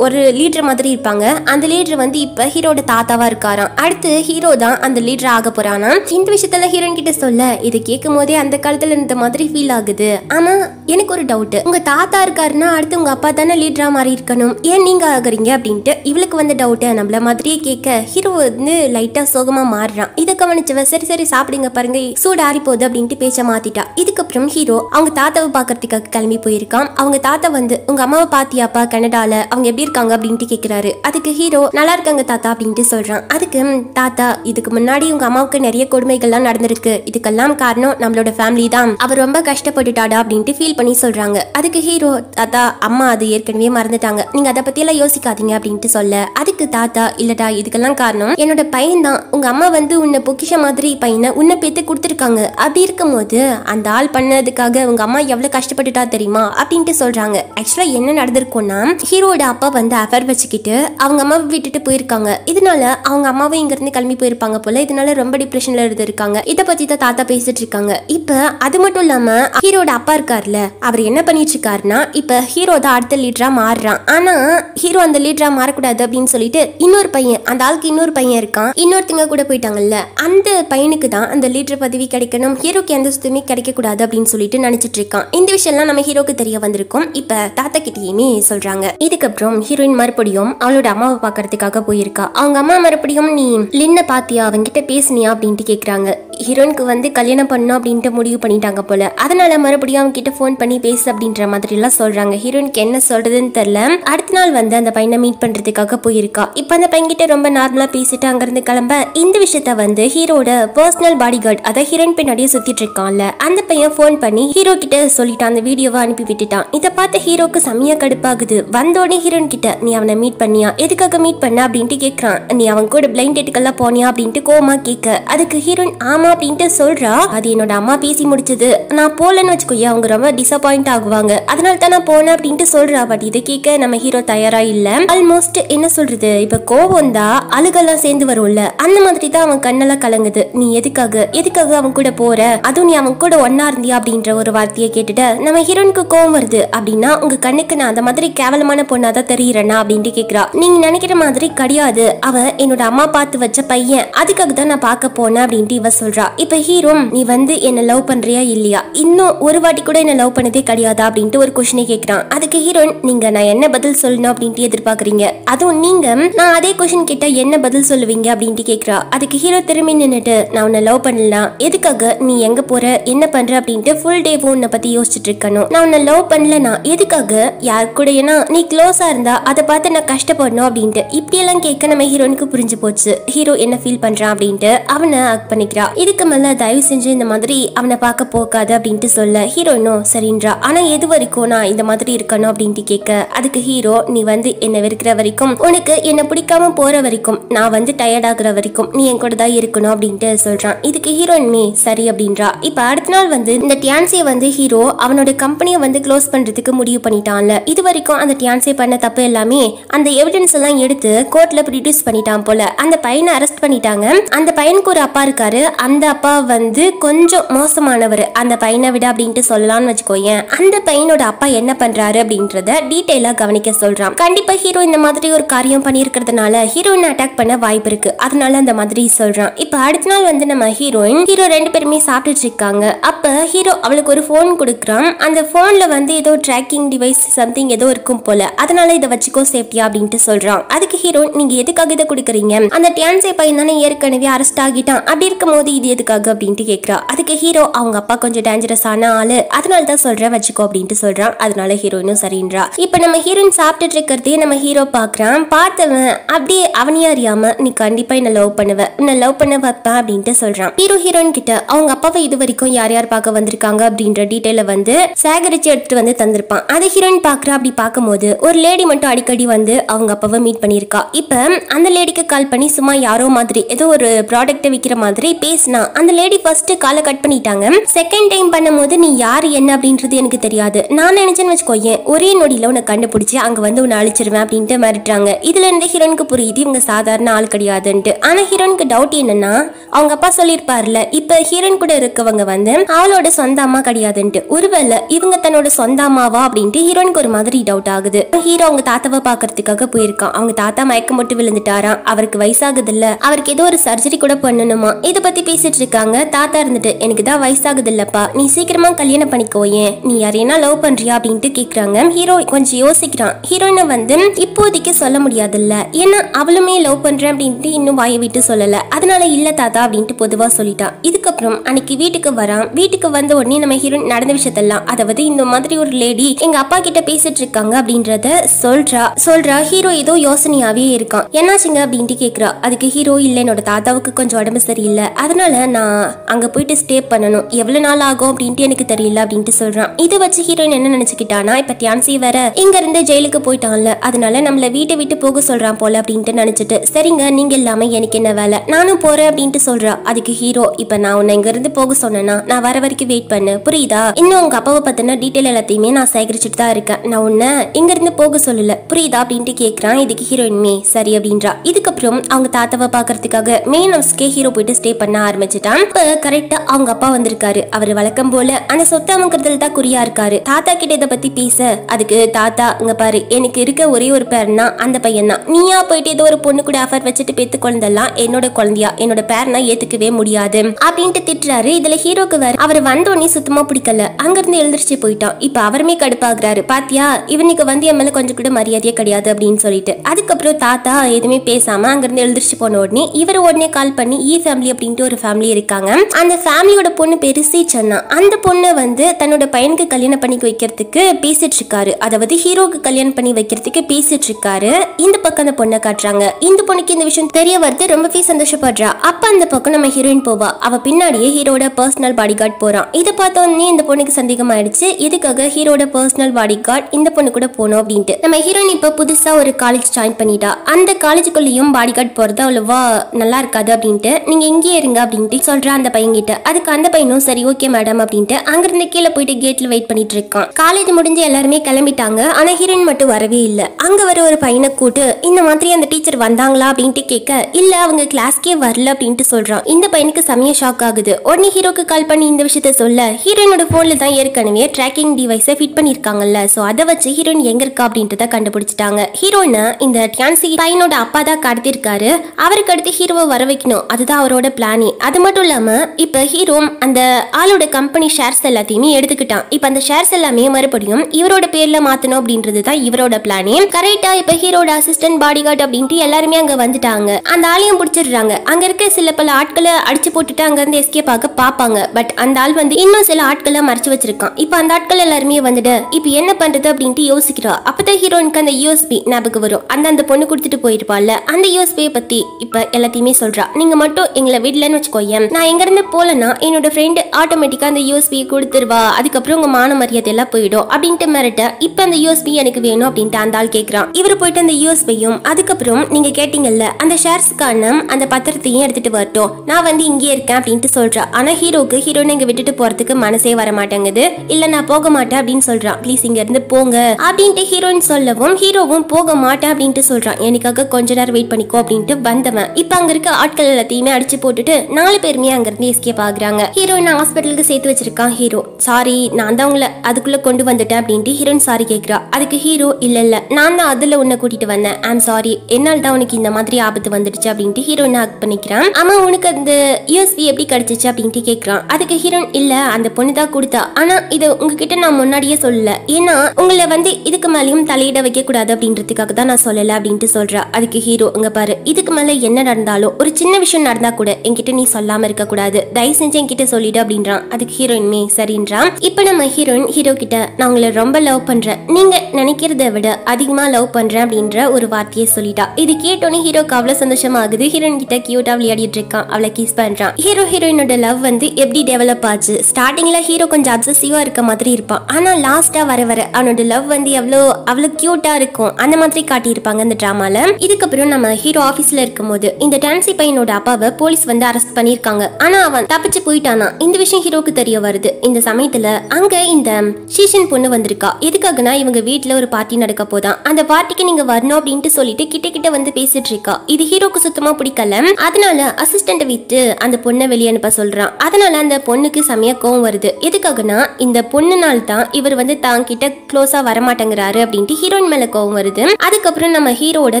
ஒரு லீடர் மாதிரி இருப்பாங்க. அந்த லீடர் வந்து இப்போ ஹீரோட தாத்தாவாக இருக்காராம். அடுத்து ஹீரோ தான் அந்த லீடர் ஆக போகிறானா இந்த விஷயத்தில் ஹீரோயின் கிட்ட சொல்ல இது கேட்கும் போதே அந்த காலத்தில் இருந்த மாதிரி ஃபீல் ஆகுது. ஆனால் எனக்கு ஒரு டவுட் உங்கள் தாத்தா இருக்காருன்னா அடுத்து உங்கள் அப்பா தானே லீடராக மாறி இருக்கணும் ஏன் நீங்கள் ஆகுறீங்க அப்படின்ட்டு இவளுக்கு வந்த டவுட்டு நம்மள மாதிரியே கேட்க ஹீரோ வந்து லைட்டாக சோகமாக மாறுறான். இதை கவனிச்சவ சரி சரி சாப்பிடுங்க பாருங்க சூடு ஆறி போகுது அப்படின்ட்டு பேச்ச மாத்திட்டா. இதுக்கப்புறம் ஹீரோ அவங்க தாத்தாவை பார்க்கறதுக்காக கிளம்பி போயிருக்கான். அவங்க தாத்தா வந்து உங்க அம்மாவை பாத்தியாப்பா கனடால? அவங்க எப்படி இருக்காங்க? அப்படின்ட்டு கேட்கிறாரு அதுக்கு ஹீரோ நல்லா இருக்காங்க தாத்தா அப்படின்ட்டு சொல்றான். அதுக்கு தாத்தா இதுக்கு முன்னாடி உங்க அம்மாவுக்கு நிறைய கொடுமைகள்லாம் நடந்திருக்கு. இதுக்கெல்லாம் காரணம் நம்மளோட ஃபேமிலி தான். அவர் ரொம்ப கஷ்டப்பட்டுட்டாடா அப்படின்ட்டு ஃபீல் பண்ணி சொல்றாங்க. அதுக்கு ஹீரோ தாத்தா அம்மா அது ஏற்கனவே மறந்துட்டாங்க. நீங்க அதை பத்தி எல்லாம் யோசிக்காதீங்க அப்படின்ட்டு சொல்ல. அதுக்கு தாத்தா இல்லடா இதுக்கெல்லாம் காரணம். என்னோட பையன் தான் உங்க அம்மா வந்து உன்னை பொக்கிஷ மாதிரி பையனை உன்னை பேத்து கொடுத்துருக்காங்க. அப்படி இருக்கும்போது அந்த ஆள் பண்ணதுக்காக உங்க அம்மா எவ்வளவு கஷ்டப்பட்டுட்டா தெரியுமா அப்படின்ட்டு சொல்றாங்க. ஆக்சுவலா என்ன நடந்திருக்கும்னா ஹீரோட அப்பா வந்து அஃபர் வச்சுக்கிட்டு அவங்க அம்மாவை விட்டுட்டு போயிருக்காங்க. இதனால அவங்க அம்மாவும் இங்க இருந்து கிளம்பி போயிருப்பாங்க போல. இதனால ரொம்ப டிப்ரெஷன்ல இருந்திருக்காங்க. இத பத்தி தான் தாத்தா பேசிட்டு இருக்காங்க இப்ப அது மட்டும் இல்லாம ஹீரோட அப்பா இருக்கார்ல. அவர் என்ன பண்ணிட்டு இருக்காருன்னா இப்ப ஹீரோ தான் அடுத்த லீடராக மாறுறான். ஆனால் ஹீரோ அந்த லீடராக மாறக்கூடாது அப்படின்னு சொல்லிட்டு இன்னொரு பையன் அந்த ஆளுக்கு இன்னொரு பையன் இருக்கான். இன்னொருத்தங்க கூட போயிட்டாங்கல்ல. அந்த பையனுக்கு தான் அந்த லீடர் பதவி கிடைக்கணும். ஹீரோக்கு எந்த சுத்தமே கிடைக்கக்கூடாது அப்படின்னு சொல்லிட்டு நினச்சிட்டு இருக்கான். இந்த விஷயம்லாம் நம்ம ஹீரோக்கு தெரிய வந்திருக்கும். இப்போ தாத்தா கிட்டேயுமே சொல்கிறாங்க இதுக்கப்புறம் ஹீரோயின் மறுபடியும் அவளோட அம்மாவை பார்க்கறதுக்காக போயிருக்கா. அவங்க அம்மா மறுபடியும் நீ லின்ன பாத்தியா? அவங்கிட்ட பேசுனியா? அப்படின்ட்டு கேட்குறாங்க ஹீரோனுக்கு வந்து கல்யாணம் பண்ணணும் அப்படின்ட்டு முடிவு பண்ணிட்டாங்க போல. அதனால மறுபடியும் அவங்க கிட்ட ஃபோன் பண்ணி பேசு அப்படின்ற மாதிரி எல்லாம் சொல்றாங்க. ஹீரோனுக்கு என்ன சொல்றதுன்னு தெரியல. அடுத்த நாள் வந்து அந்த பையனை மீட் பண்றதுக்காக போயிருக்கா. இப்ப அந்த பையன்கிட்ட ரொம்ப நார்மலா பேசிட்டு அங்கிருந்து கிளம்ப இந்த விஷயத்த வந்து ஹீரோட பர்சனல் பாடி கார்டு அதாவது ஹீரோயின் பின்னாடியே சுத்திட்டு இருக்கான்ல அந்த பையன் ஃபோன் பண்ணி ஹீரோ கிட்ட சொல்லிட்டான். அந்த வீடியோவை அனுப்பி விட்டுட்டான். இதை பார்த்து ஹீரோக்கு செம்மையா கடுப்பாகுது. வந்தோடனே ஹீரோன் கிட்ட நீ அவனை மீட் பண்ணியா? எதுக்காக மீட் பண்ண? அப்படின்ட்டு கேக்குறான். நீ அவன் கூட பிளைண்ட் டேட்டுக்கெல்லாம் போனியா? அப்படின்ட்டு கோமா கேட்க அதுக்கு ஹீரோயின் ஆமா போலாமா அப்படின்ட்டு சொல்றா அது என்னோட அம்மா பேசி முடிச்சது. நான் போலன்னு வச்சுக்கோயே அவங்க ரொம்ப டிசப்பாயிண்ட் ஆகுவாங்க. அதனால தான் நான் போனேன் அப்படின்ட்டு சொல்றா. பட் இதை கேட்க நம்ம ஹீரோ தயாரா இல்ல. ஆல்மோஸ்ட் என்ன சொல்றது? இப்ப கோவம் தான் அழுகெல்லாம் சேர்ந்து வரும்ல. அந்த மாதிரி தான் அவன் கண்ணெல்லாம் கலங்குது. நீ எதுக்காக? எதுக்காக அவன் கூட போற? அதுவும் நீ அவன் கூட ஒன்னா இருந்தியா? அப்படின்ற ஒரு வார்த்தையை கேட்டுட்டு நம்ம ஹீரோனுக்கு கோவம் வருது. அப்படின்னா உங்க கண்ணுக்கு நான் அந்த மாதிரி கேவலமான பொண்ணா தான் தெரியுறேனா? அப்படின்ட்டு கேக்குறா. நீங்க நினைக்கிற மாதிரி கிடையாது. அவன் என்னோட அம்மா பார்த்து வச்ச பையன். அதுக்காக தான் நான் பார்க்க போனேன் அப்படின்ட்டு இவ சொல்றா. இப்ப ஹீரோ நீ வந்து என்ன லவ் பண்றியா இல்லையா? இன்னும் ஒரு வாட்டி கூட என்ன லவ் பண்ணதே கிடையாதா? அப்படின்ட்டு ஒரு கொஸ்டினை கேக்குறான். அதுக்கு ஹீரோயின் நீங்க நான் என்ன பதில் சொல்லணும்? அப்படின்ட்டு எதிர்பார்க்கறீங்க. அதுவும் நீங்க நான் அதே கொஸ்டின் கேட்டா என்ன பதில் சொல்லுவீங்க? அப்படின்ட்டு கேக்குறா. அதுக்கு ஹீரோ திரும்பி நின்னுட்டு நான் உன்னை லவ் பண்ணலாம் எதுக்காக? நீ எங்க போற? என்ன பண்ற? அப்படின்ட்டு ஃபுல் டேவும் உன்னை பத்தி யோசிச்சுட்டு இருக்கணும். நான் உன்னை லவ் பண்ணலனா? எதுக்காக? யார் கூடனா நீ க்ளோஸா இருந்தா அதை பார்த்து நான் கஷ்டப்படணும்? அப்படின்ட்டு இப்படியெல்லாம் கேட்க நம்ம ஹீரோனுக்கு புரிஞ்சு போச்சு. ஹீரோ என்ன ஃபீல் பண்றான் அப்படின்ட்டு அவனை அக் பண்ணிக்கிறா. இதுக்கு தயவு செஞ்சு இந்த மாதிரி அவனை பார்க்க போகாது அப்படின்ட்டு சொல்ல ஹீரோனோ சரின்றா. ஆனா எது வரைக்கும் நான் இந்த மாதிரி இருக்கணும்? அப்படின்ட்டு கேட்க அதுக்கு ஹீரோ நீ வந்து என்ன வெறுக்கிற வரைக்கும் உனக்கு என்ன பிடிக்காம போற வரைக்கும் நான் வந்து டயர்ட் ஆகுற வரைக்கும் நீ என் கூட தான் இருக்கணும் அப்படின்ட்டு சொல்றான். இதுக்கு ஹீரோயின்மே சரி அப்படின்றா. இப்ப அடுத்த நாள் வந்து இந்த டியான்சியை வந்து ஹீரோ அவனோட கம்பெனியை வந்து க்ளோஸ் பண்றதுக்கு முடிவு பண்ணிட்டான்ல. இது வரைக்கும் அந்த டியான்சி பண்ண தப்பு எல்லாமே அந்த எவிடன்ஸ் எல்லாம் எடுத்து கோர்ட்ல ப்ரொடியூஸ் பண்ணிட்டான் போல. அந்த பையனை அரெஸ்ட் பண்ணிட்டாங்க. அந்த பையனுக்கு ஒரு அப்பா இருக்காரு. அந்த அந்த அப்பா வந்து கொஞ்சம் மோசமானவர். அந்த பையனை விட அப்படின்ட்டு சொல்லலாம்னு வச்சுக்கோயேன். அந்த பையனோட அப்பா என்ன பண்றாரு அப்படின்றத டீட்டெயிலா கவனிக்க சொல்றான். கண்டிப்பா ஹீரோ இந்த மாதிரி ஒரு காரியம் பண்ணியிருக்கிறதுனால ஹீரோயினை அட்டாக் பண்ண வாய்ப்பு இருக்கு. அதனால அந்த மாதிரி சொல்றான். இப்ப அடுத்த நாள் வந்து நம்ம ஹீரோயின் ஹீரோ ரெண்டு பேருமே சாப்பிட்டுட்டு இருக்காங்க. அப்ப ஹீரோ அவளுக்கு ஒரு ஃபோன் கொடுக்குறான். அந்த போன்ல வந்து ஏதோ ட்ராக்கிங் டிவைஸ் சம்திங் ஏதோ இருக்கும் போல. அதனால இதை வச்சுக்கோ சேஃப்டியா அப்படின்ட்டு சொல்றான். அதுக்கு ஹீரோ நீங்க எதுக்காக இதை கொடுக்குறீங்க? அந்த டியான்சே பையன் தானே ஏற்கனவே அரெஸ்ட் ஆகிட்டான். அப்படி இருக்கும் போது எதுக்காக அப்படின்ட்டு கேட்குறா அதுக்கு ஹீரோ அவங்க அப்பா கொஞ்சம் டேஞ்சரஸான ஆளு. அதனால தான் சொல்றேன் வச்சுக்கோ அப்படின்ட்டு சொல்றான். அதனால ஹீரோயினும் சரின்றா. இப்ப நம்ம ஹீரோயின் சாப்பிட்டுட்டு இருக்கிறதே நம்ம ஹீரோ பாக்குறான். பார்த்தவன் அப்படியே அவனையே அறியாம நீ கண்டிப்பா என்ன லவ் பண்ணுவ. உன்னை லவ் பண்ண வைப்பேன் அப்படின்ட்டு சொல்றான். ஹீரோ ஹீரோயின் கிட்ட அவங்க அப்பாவை இது வரைக்கும் யார் யார் பார்க்க வந்திருக்காங்க அப்படின்ற டீட்டெயில வந்து சேகரிச்சு எடுத்துட்டு வந்து தந்திருப்பான். அதை ஹீரோயின் பாக்குறா. அப்படி பார்க்கும்போது ஒரு லேடி மட்டும் அடிக்கடி வந்து அவங்க அப்பாவை மீட் பண்ணியிருக்கா. இப்ப அந்த லேடிக்கு கால் பண்ணி சும்மா யாரோ மாதிரி ஏதோ ஒரு ப்ராடக்ட்டை விற்கிற மாதிரி பேசினா அந்த லேடி ஃபர்ஸ்ட் காலை கட் பண்ணிட்டாங்க. செகண்ட் டைம் பண்ணும்போது நீ யார் என்ன? அப்படின்றது எனக்கு தெரியாது. நான் நினைச்சேன்னு வச்சுக்கோயேன் ஒரே நொடியில உன்னை கண்டுபிடிச்சி அங்கே வந்து உன்னை அழிச்சிருவேன் அப்படின்ட்டு மிரட்டுறாங்க. இதுல இருந்து ஹீரோனுக்கு புரியுது இவங்க சாதாரண ஆள் கிடையாதுன்ட்டு. ஆனா ஹீரோனுக்கு டவுட் என்னன்னா அவங்க அப்பா சொல்லியிருப்பார்ல இப்ப ஹீரோன் கூட இருக்கவங்க வந்து அவளோட சொந்த அம்மா கிடையாதுன்ட்டு. ஒருவேளை இவங்க தன்னோட சொந்த அம்மாவா அப்படின்ட்டு ஹீரோனுக்கு ஒரு மாதிரி டவுட் ஆகுது. ஹீரோ அவங்க தாத்தாவை பாக்குறதுக்காக போயிருக்கான். அவங்க தாத்தா மயக்கம் போட்டு விழுந்துட்டாராம். அவருக்கு வயசாகுது இல்ல அவருக்கு ஏதோ ஒரு சர்ஜரி கூட பண்ணணுமா? இதை பத்தி பேசிட்டு இருக்காங்க தாத்தா இருந்துட்டு எனக்கு தான் வயசாகுது இல்லப்பா நீ சீக்கிரமா கல்யாணம் பண்ணிக்கோ ஏன்? நீ யாரையா லவ் பண்றியா? அப்படின்ட்டு கேக்குறாங்க. ஹீரோ கொஞ்சம் யோசிக்கிறான். ஹீரோயினை வந்து இப்போதைக்கு சொல்ல முடியாதுல்ல. ஏன்னா அவளுமே லவ் பண்றேன் அப்படின்ட்டு இன்னும் வாயை விட்டு சொல்லல. அதனால இல்ல தாத்தா அப்படின்ட்டு பொதுவா சொல்லிட்டான். இதுக்கப்புறம் அன்னைக்கு வீட்டுக்கு வரான். வீட்டுக்கு வந்த உடனே நம்ம ஹீரோயின் நடந்த விஷயத்தெல்லாம் அதாவது இந்த மாதிரி ஒரு லேடி எங்க அப்பா கிட்ட பேசிட்டு இருக்காங்க அப்படின்றத சொல்றா. சொல்றா ஹீரோ ஏதோ யோசனையாவே இருக்கான். என்னாச்சுங்க அப்படின்ட்டு கேக்குறா. அதுக்கு ஹீரோ இல்ல என்னோட தாத்தாவுக்கு கொஞ்சம் உடம்பு சரியில்லை. அதனால நான் அங்க போயிட்டு ஸ்டே பண்ணணும். எவ்வளவு நாள் ஆகும் அப்படின்ட்டு எனக்கு தெரியல அப்படின்ட்டு சொல்றான். இதை வச்சு ஹீரோயின் என்ன நினைச்சுக்கிட்டானா இப்ப தியான்சி வேற இங்க இருந்து ஜெயிலுக்கு போயிட்டான்ல. அதனால நம்மள வீட்டை விட்டு போக சொல்றான் போல அப்படின்ட்டு நினைச்சிட்டு சரிங்க நீங்க இல்லாம எனக்கு என்ன வேலை? நானும் போறேன் அப்படின்ட்டு சொல்றா. அதுக்கு ஹீரோ இப்ப நான் உன்னை இங்க இருந்து போக சொன்னேன்னா நான் வர வரைக்கும் வெயிட் பண்ணு. புரியுதா? இன்னும் உங்க அப்பாவை பத்தின டீட்டெயில் எல்லாத்தையுமே நான் சேகரிச்சுட்டு தான் இருக்கேன். நான் உன்னை இங்க இருந்து போக சொல்லல. புரியுதா அப்படின்ட்டு கேக்குறான். இதுக்கு ஹீரோயின்மே சரி அப்படின்றா. இதுக்கப்புறம் அவங்க தாத்தாவை பாக்குறதுக்காக மெயின் ஹவுஸ்க்கே ஹீரோ போயிட்டு ஸ்டே பண்ண ஆரம்பிச்சிட்டான். இப்ப கரெக்டா அவங்க அப்பா வந்திருக்காரு. அவர் வழக்கம் போல அந்த சொத்து அமுக்கிறதுல தான் குறியா இருக்காரு. தாத்தா கிட்ட இதை பத்தி பேச. அதுக்கு தாத்தா இங்க பாரு எனக்கு இருக்க ஒரே ஒரு பேர்னா அந்த பையன் தான். நீயா போயிட்டு ஏதோ ஒரு பொண்ணு கூட ஆஃபர் வச்சுட்டு பேத்து குழந்தெல்லாம் என்னோட குழந்தையா? என்னோட பேர்னா ஏத்துக்கவே முடியாது. அப்படின்ட்டு திட்டுறாரு. இதுல ஹீரோக்கு வேற அவர் வந்த உடனே சுத்தமா பிடிக்கல. அங்க இருந்து எழுந்திரிச்சு போயிட்டான். இப்ப அவருமே கடுப்பாகிறாரு. பாத்தியா? இவனுக்கு வந்து என் மேல கொஞ்சம் கூட மரியாதையே கிடையாது அப்படின்னு சொல்லிட்டு. அதுக்கப்புறம் தாத்தா எதுவுமே பேசாம அங்க இருந்து எழுந்திரிச்சு போன உடனே இவர் உடனே கால் பண்ணி இ ஃபேமிலி அப்படின்ட்டு ஒரு ஃபேமிலி இருக்காங்க. அந்த ஃபேமிலியோட பொண்ணு பேரு சீச்சன்னா அந்த பொண்ணை வந்து தன்னோட பையனுக்கு கல்யாணம் பண்ணி வைக்கிறதுக்கு பேசிட்டு இருக்காரு. அதாவது ஹீரோக்கு கல்யாணம் பண்ணி வைக்கிறதுக்கு பேசிட்டு இருக்காரு. இந்த பக்கம் அந்த பொண்ணை காட்டுறாங்க. இந்த பொண்ணுக்கு இந்த விஷயம் தெரிய வருது. ரொம்பவே சந்தோஷப்படுறா. அப்ப அந்த பக்கம் நம்ம ஹீரோயின் போவா. அவ பின்னாடியே ஹீரோட பர்சனல் பாடி கார்டு போறான். இதை பார்த்த உடனே இந்த பொண்ணுக்கு சந்தேகம் ஆயிடுச்சு. இதுக்காக ஹீரோட பர்சனல் பாடி கார்டு இந்த பொண்ணு கூட போகணும் அப்படின்ட்டு. நம்ம ஹீரோயின் இப்ப புதுசா ஒரு காலேஜ் ஜாயின் பண்ணிட்டா. அந்த காலேஜுக்குள்ளேயும் பாடி கார்டு போறது அவ்வளவா நல்லா இருக்காது அப்படின்ட்டு. நீங்க இங்கேயே இருங்க அப்படின்னு அப்படின்ட்டு சொல்றான் அந்த பையன்கிட்ட. அதுக்கு அந்த பையனும் சரி ஓகே மேடம் அப்படின்ட்டு அங்கிருந்து கீழே போயிட்டு கேட்ல வெயிட் பண்ணிட்டு இருக்கான் காலேஜ் முடிஞ்சு எல்லாருமே கிளம்பிட்டாங்க. ஆனா ஹீரோயின் மட்டும் வரவே இல்லை. அங்க வர ஒரு பையனை கூட்டு இந்த மாதிரி அந்த டீச்சர் வந்தாங்களா? அப்படின்ட்டு கேட்க இல்ல அவங்க கிளாஸ்க்கே வரல அப்படின்ட்டு சொல்றான். இந்த பையனுக்கு சமய ஷாக் ஆகுது. உடனே ஹீரோக்கு கால் பண்ணி இந்த விஷயத்த சொல்ல ஹீரோயினோட போன்ல தான் ஏற்கனவே ட்ராக்கிங் டிவைஸை ஃபிட் பண்ணிருக்காங்கல்ல சோ அதை வச்சு ஹீரோயின் எங்க இருக்கா? அப்படின்றத கண்டுபிடிச்சிட்டாங்க. ஹீரோயினை இந்த டியான்சி பையனோட அப்பா தான் கடத்திருக்காரு அவருக்கு அடுத்து ஹீரோவை வர வைக்கணும். அதுதான் அவரோட பிளானே அது மட்டும் இல்லாமல் இப்போ ஹீரோ அந்த ஆளோட கம்பெனி ஷேர்ஸ் எல்லாத்தையுமே எடுத்துக்கிட்டான். இப்போ அந்த ஷேர்ஸ் எல்லாமே மறுபடியும் இவரோட பேரில் மாற்றணும் அப்படின்றது தான் இவரோட பிளானே கரெக்டாக இப்போ ஹீரோட அசிஸ்டன்ட் பாடி கார்டு அப்படின்ட்டு எல்லாருமே அங்கே வந்துட்டாங்க. அந்த ஆளையும் பிடிச்சிடுறாங்க. அங்கே இருக்க சில பல ஆட்களை அடிச்சு போட்டுட்டு அங்கேருந்து எஸ்கேப் ஆக பார்ப்பாங்க பட் அந்த ஆள் வந்து இன்னும் சில ஆட்களை மறைச்சு வச்சிருக்கான். இப்போ அந்த ஆட்கள் எல்லாருமே வந்துட்டு இப்போ என்ன பண்ணுறது அப்படின்ட்டு யோசிக்கிறா. அப்போதான் ஹீரோனுக்கு அந்த யூஎஸ்பி ஞாபகம் வரும். அந்த அந்த பொண்ணு கொடுத்துட்டு போயிருப்பாள்ல. அந்த யூஎஸ்பியை பற்றி இப்போ எல்லாத்தையுமே சொல்கிறா நீங்கள் மட்டும் எங்களை விடலன்னு வச்சுக்கோயேன் நான் எங்க இருந்து போலன்னா என்னோட ஃப்ரெண்டு ஆட்டோமேட்டிக்கா அந்த யூஎஸ்பியை கொடுத்துருவா. அதுக்கப்புறம் உங்க மான மரியாதை எல்லாம் போயிடும். அப்படின்ட்டு மிரட்ட இப்ப அந்த யூஎஸ்பி எனக்கு வேணும் அப்படின்ட்டு அந்த ஆள் கேக்குறான். இவர் போயிட்டு அந்த யூஎஸ்பியும் அதுக்கப்புறம் நீங்க கேட்டீங்கல்ல அந்த ஷேர்ஸ்க்கான அந்த பத்திரத்தையும் எடுத்துட்டு வரட்டும். நான் வந்து இங்கே இருக்கேன் அப்படின்ட்டு சொல்றான் ஆனா ஹீரோக்கு ஹீரோனை இங்க விட்டுட்டு போறதுக்கு மனசே வர மாட்டேங்குது. இல்ல நான் போக மாட்டேன் அப்படின்னு சொல்றான். ப்ளீஸ் இங்க இருந்து போங்க அப்படின்ட்டு ஹீரோயின் சொல்லவும் ஹீரோவும் போக மாட்டேன் அப்படின்ட்டு சொல்றான். எனக்காக கொஞ்ச நேரம் வெயிட் பண்ணிக்கோ அப்படின்ட்டு வந்தவன். இப்ப அங்க இருக்க ஆட்கள் எல்லாத்தையுமே அடிச்சு போட்டுட்டு நான் நாலு பேருமே அங்கிருந்து எஸ்கேப் ஆகுறாங்க. ஹீரோயின் ஹாஸ்பிட்டலுக்கு சேர்த்து வச்சிருக்கான் ஹீரோ. சாரி நான் தான் உங்களை அதுக்குள்ள கொண்டு வந்துட்டேன் அப்படின்ட்டு ஹீரோன் சாரி கேட்கிறா அதுக்கு ஹீரோ இல்ல இல்ல நான் தான் அதுல உன்னை கூட்டிட்டு வந்தேன். ஐம் சாரி என்னால் தான் உனக்கு இந்த மாதிரி ஆபத்து வந்துடுச்சு அப்படின்ட்டு ஹீரோயின் ஆக்ட் பண்ணிக்கிறான். ஆமா உனக்கு அந்த யூஎஸ்பி எப்படி கிடைச்சிச்சு? அப்படின்ட்டு கேட்கிறான் அதுக்கு ஹீரோன் இல்ல அந்த பொண்ணு தான் கொடுத்தா. ஆனா இது உங்ககிட்ட நான் முன்னாடியே சொல்லல. ஏன்னா உங்களை வந்து இதுக்கு மேலேயும் தலையிட வைக்க கூடாது அப்படின்றதுக்காக தான் நான் சொல்லல அப்படின்ட்டு சொல்றா. அதுக்கு ஹீரோ அங்க பாரு இதுக்கு மேல என்ன நடந்தாலும் ஒரு சின்ன விஷயம் நடந்தா கூட என்கிட்ட நீ சொல்லாம இருக்க கூடாது தயவு செஞ்சு என்கிட்ட சொல்லிடு அப்படின்றான். அதுக்கு ஹீரோயின்மே சரின்றான். இப்ப நம்ம ஹீரோயின் ஹீரோ கிட்ட நான் உங்களை ரொம்ப லவ் பண்றேன். நீங்க நினைக்கிறத விட அதிகமா லவ் பண்றேன் அப்படின்ற ஒரு வார்த்தையை சொல்லிட்டா. இது கேட்டோன்னே ஹீரோக்கு அவ்வளவு சந்தோஷமா ஆகுது ஹீரோயின் கிட்ட கியூட்டா விளையாடிட்டு இருக்கான். அவளை கிஸ் பண்றான். ஹீரோ ஹீரோயினோட லவ் வந்து எப்படி டெவலப் ஆச்சு? ஸ்டார்டிங்ல ஹீரோ கொஞ்சம் அப்சசிவா இருக்க மாதிரி இருப்பான். ஆனா லாஸ்டா வர வர அவனோட லவ் வந்து எவ்வளோ அவ்வளோ கியூட்டா இருக்கும். அந்த மாதிரி காட்டியிருப்பாங்க அந்த டிராமால இதுக்கப்புறம் நம்ம ஹீரோ ஆபீஸ்ல இருக்கும்போது இந்த டான்சி பையனோட அப்பாவை போலீஸ் வந்து அரெஸ்ட் பண்ணிருக்காங்க. ஆனா அவன் தப்பிச்சு போயிட்டானா? இந்த விஷயம் ஹீரோக்கு தெரிய வருது. இந்த சமயத்துல அங்க இந்த ஷீஷன் பொண்ணு வந்திருக்கா. எதுக்காகனா இவங்க வீட்டுல ஒரு பார்ட்டி நடக்க போதான் அந்த பார்ட்டிக்கு நீங்க வரணும் அப்படின்ட்டு சொல்லிட்டு கிட்ட கிட்ட வந்து பேசிட்டு இருக்கா. இது ஹீரோக்கு சுத்தமா பிடிக்கல. அதனால அசிஸ்டன்ட் விட்டு அந்த பொண்ணை வெளியே அனுப்ப சொல்றான் அதனால அந்த பொண்ணுக்கு செமையா கோவம் வருது. எதுக்காகனா இந்த பொண்ணுனால தான் இவர் வந்து தான் கிட்ட க்ளோஸா வரமாட்டேங்கிறாரு அப்படின்ட்டு ஹீரோயின் மேல கோவம் வருது. அதுக்கப்புறம் நம்ம ஹீரோட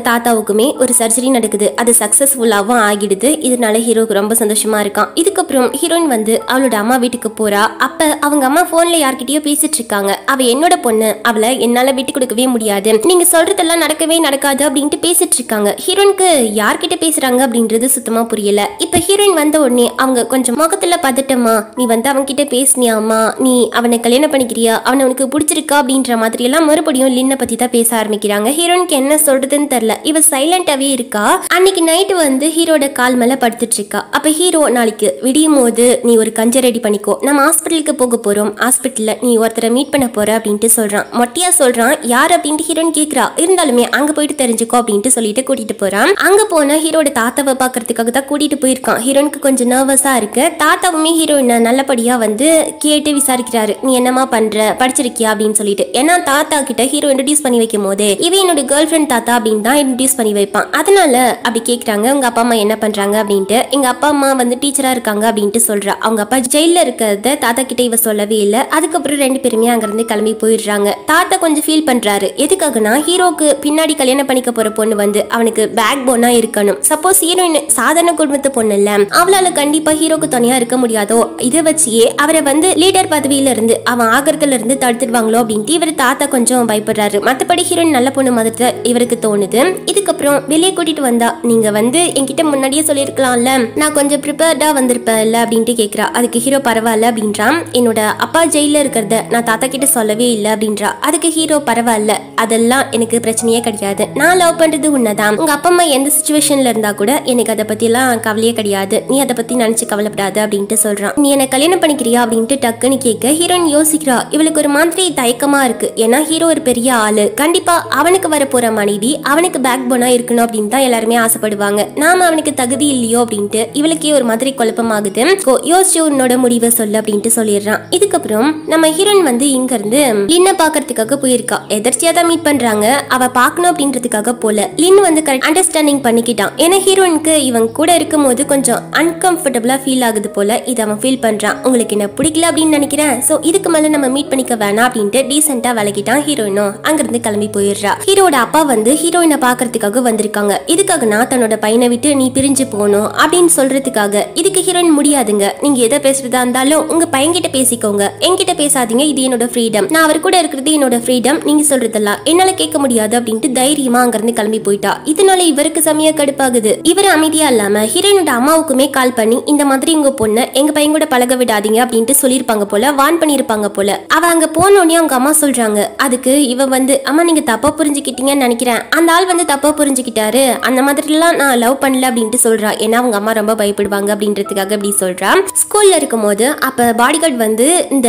தாத்தாவுக்குமே ஒரு சர்ஜரி நடக்குது. அது சக்சஸ்ஃபுல்லாவும் ஆகிடுது. இதனால ஹீரோக்கு ரொம்ப சந்தோஷமா இருக்கான். இதுக்கப்புறம் ஹீரோயின் வந்து அவளோட அம்மா வீட்டுக்கு போறா. அப்ப அவங்க அம்மா போன்ல யார்கிட்டயோ பேசிட்டு இருக்காங்க. அவ என்னோட பொண்ணு. அவளை என்னால விட்டு கொடுக்கவே முடியாது. நீங்க சொல்றதெல்லாம் நடக்கவே நடக்காது அப்படின்ட்டு பேசிட்டு இருக்காங்க. ஹீரோனுக்கு யார்கிட்ட பேசுறாங்க அப்படின்றது சுத்தமா புரியல. இப்ப ஹீரோயின் வந்த உடனே அவங்க கொஞ்சம் முகத்துல பதட்டமா நீ வந்து அவன் கிட்ட பேசினியாமா நீ அவனை கல்யாணம் பண்ணிக்கிறியா? அவனை உனக்கு பிடிச்சிருக்கா? அப்படின்ற மாதிரி எல்லாம் மறுபடியும் லின்ன பத்தி தான் பேச ஆரம்பிக்கிறாங்க. ஹீரோனுக்கு என்ன சொல்றதுன்னு தெரியல. இவ சைலண்டாவே இருக்கா. அன்னைக்கு நைட்டு வந்து ஹீரோட கால் மேல படுத்துட்டு இருக்கா. அப்ப ஹீரோ நாளைக்கு விடியும் போது நீ ஒரு கஞ்ச ரெடி பண்ணிக்கோ. நம்ம ஹாஸ்பிட்டலுக்கு போக போகிறோம் ஹாஸ்பிட்டலில் நீ ஒருத்தரை மீட் பண்ண போகிற அப்படின்ட்டு சொல்கிறான் மொட்டையாக சொல்கிறான் யார் அப்படின்ட்டு ஹீரோன் கேட்குறா இருந்தாலுமே அங்கே போயிட்டு தெரிஞ்சுக்கோ அப்படின்ட்டு சொல்லிட்டு கூட்டிகிட்டு போகிறான் அங்கே போனால் ஹீரோட தாத்தாவை பார்க்கறதுக்காக தான் கூட்டிகிட்டு போயிருக்கான். ஹீரோனுக்கு கொஞ்சம் நர்வஸாக இருக்கு. தாத்தாவுமே ஹீரோயினை நல்லபடியாக வந்து கேட்டு விசாரிக்கிறாரு. நீ என்னமா பண்ணுற படிச்சிருக்கியா? அப்படின்னு சொல்லிட்டு. ஏன்னா தாத்தா கிட்ட ஹீரோ இன்ட்ரடியூஸ் பண்ணி வைக்கும் போது இவன் என்னோட கேர்ள் ஃப்ரெண்ட் தாத்தா அப்படின்னு தான் இன்ட்ரடியூஸ் பண்ணி வைப்பான். அதனால அப்படி கேட்குறாங்க உங்கள் அப்பா அம்மா என்ன பண்ணுறாங்க அப்படின்ட்டு. எங்கள் அப்பா அம்மா வந்து டீச்சரா இருக்காங்க அப்படின்ட்டு சொல்றா. அவங்க அப்பா ஜெயில இருக்கிறத தாத்தா கிட்ட இவ சொல்லவே இல்லை. அதுக்கப்புறம் ரெண்டு பேருமே அங்கேருந்து கிளம்பி போயிடுறாங்க. தாத்தா கொஞ்சம் ஃபீல் பண்றாரு. எதுக்காகனா ஹீரோக்கு பின்னாடி கல்யாணம் பண்ணிக்க போற பொண்ணு வந்து அவனுக்கு பேக் போனா இருக்கணும். சப்போஸ் ஹீரோயின் சாதாரண குடும்பத்து பொண்ணு இல்ல அவளால கண்டிப்பா ஹீரோக்கு துணையா இருக்க முடியாதோ இதை வச்சியே அவரை வந்து லீடர் பதவியில இருந்து அவன் ஆகிறதுல இருந்து தடுத்துடுவாங்களோ அப்படின்ட்டு இவர் தாத்தா கொஞ்சம் பயப்படுறாரு. மத்தபடி ஹீரோயின் நல்ல பொண்ணு மாதிரி தான் இவருக்கு தோணுது. இதுக்கப்புறம் வெளியே கூட்டிட்டு வந்தா நீங்க வந்து என்கிட்ட முன்னாடியே சொல்லியிருக்கலாம்ல நான் கொஞ்சம் ப்ரிப்பேர்டாக வந்திருப்பேன்ல அப்படின்ட்டு கேட்குறா அதுக்கு ஹீரோ பரவாயில்ல அப்படின்றான் என்னோட அப்பா ஜெயிலில் இருக்கிறத நான் தாத்தா கிட்ட சொல்லவே இல்லை அப்படின்றா. அதுக்கு ஹீரோ பரவாயில்ல. அதெல்லாம் எனக்கு பிரச்சனையே கிடையாது. நான் லவ் பண்ணுறது உன்னதான். உங்கள் அப்பா அம்மா எந்த சுச்சுவேஷனில் இருந்தால் கூட எனக்கு அதை பற்றிலாம் கவலையே கிடையாது. நீ அதை பற்றி நினச்சி கவலைப்படாத அப்படின்ட்டு சொல்கிறான் நீ என்னை கல்யாணம் பண்ணிக்கிறியா அப்படின்ட்டு டக்குன்னு கேட்க ஹீரோயின் யோசிக்கிறா. இவளுக்கு ஒரு மாதிரி தயக்கமாக இருக்குது ஏன்னா ஹீரோ ஒரு பெரிய ஆள். கண்டிப்பாக அவனுக்கு வர போற மனைவி அவனுக்கு பேக் போனாக இருக்கணும் அப்படின்னு தான் எல்லாருமே ஆசைப்படுவாங்க. நாம் அவனுக்கு தகுதி இல்லையோ அப்படின்ட்டு இவளுக்கு ஹீரோயினுக்கே ஒரு மாதிரி குழப்பமாகுது. யோசிச்சு உன்னோட முடிவை சொல்லு அப்படின்ட்டு சொல்லிடுறான். இதுக்கப்புறம் நம்ம ஹீரோயின் வந்து இங்க இருந்து லின்ன பாக்குறதுக்காக போயிருக்கா. எதர்ச்சியா தான் மீட் பண்றாங்க. அவ பார்க்கணும் அப்படின்றதுக்காக போல. லின் வந்து கரெக்ட் அண்டர்ஸ்டாண்டிங் பண்ணிக்கிட்டான். ஏன்னா ஹீரோயினுக்கு இவன் கூட இருக்கும்போது கொஞ்சம் அன்கம்ஃபர்டபுளா ஃபீல் ஆகுது போல. இதை அவன் ஃபீல் பண்றான். உங்களுக்கு என்ன பிடிக்கல? அப்படின்னு நினைக்கிறேன். சோ இதுக்கு மேல நம்ம மீட் பண்ணிக்க வேணாம் அப்படின்ட்டு டீசென்டா விலகிட்டான் ஹீரோயினும் அங்கிருந்து கிளம்பி போயிடுறா. ஹீரோட அப்பா வந்து ஹீரோயினை பாக்குறதுக்காக வந்திருக்காங்க. இதுக்காக நான் தன்னோட பையனை விட்டு நீ பிரிஞ்சு போகணும் அப்படின்னு சொல்றதுக்காக இதுக்கு ஹீரோயின் முடியாதுங்க. நீங்க எதை பேசுறதா இருந்தாலும் உங்க பையன்கிட்ட பேசிக்கோங்க. என்கிட்ட பேசாதீங்க. இது என்னோட ஃப்ரீடம் நான் அவர் கூட இருக்கிறது என்னோட ஃப்ரீடம் நீங்க சொல்றதெல்லாம் என்னால கேட்க முடியாது அப்படின்ட்டு தைரியமா அங்கிருந்து கிளம்பி போயிட்டா. இதனால இவருக்கு செமையா கடுப்பாகுது. இவர் அமைதியா இல்லாம ஹீரோயினோட அம்மாவுக்குமே கால் பண்ணி இந்த மாதிரி உங்க பொண்ணு எங்க பையன் கூட பழக விடாதீங்க அப்படின்ட்டு சொல்லியிருப்பாங்க போல வான் பண்ணியிருப்பாங்க போல. அவ அங்க போனோடனே அவங்க அம்மா சொல்றாங்க அதுக்கு இவ வந்து அம்மா நீங்க தப்பா புரிஞ்சுக்கிட்டீங்கன்னு நினைக்கிறேன். அந்த ஆள் வந்து தப்பா புரிஞ்சுக்கிட்டாரு. அந்த மாதிரிலாம் நான் லவ் பண்ணல அப்படின்ட்டு சொல்றா. ஏன்னா அவங்க அம்மா ரொம்ப போடுவாங்க அப்படின்றதுக்காக அப்படி சொல்கிறான் ஸ்கூல்ல இருக்கும்போது அப்ப பாடிகார்டு வந்து இந்த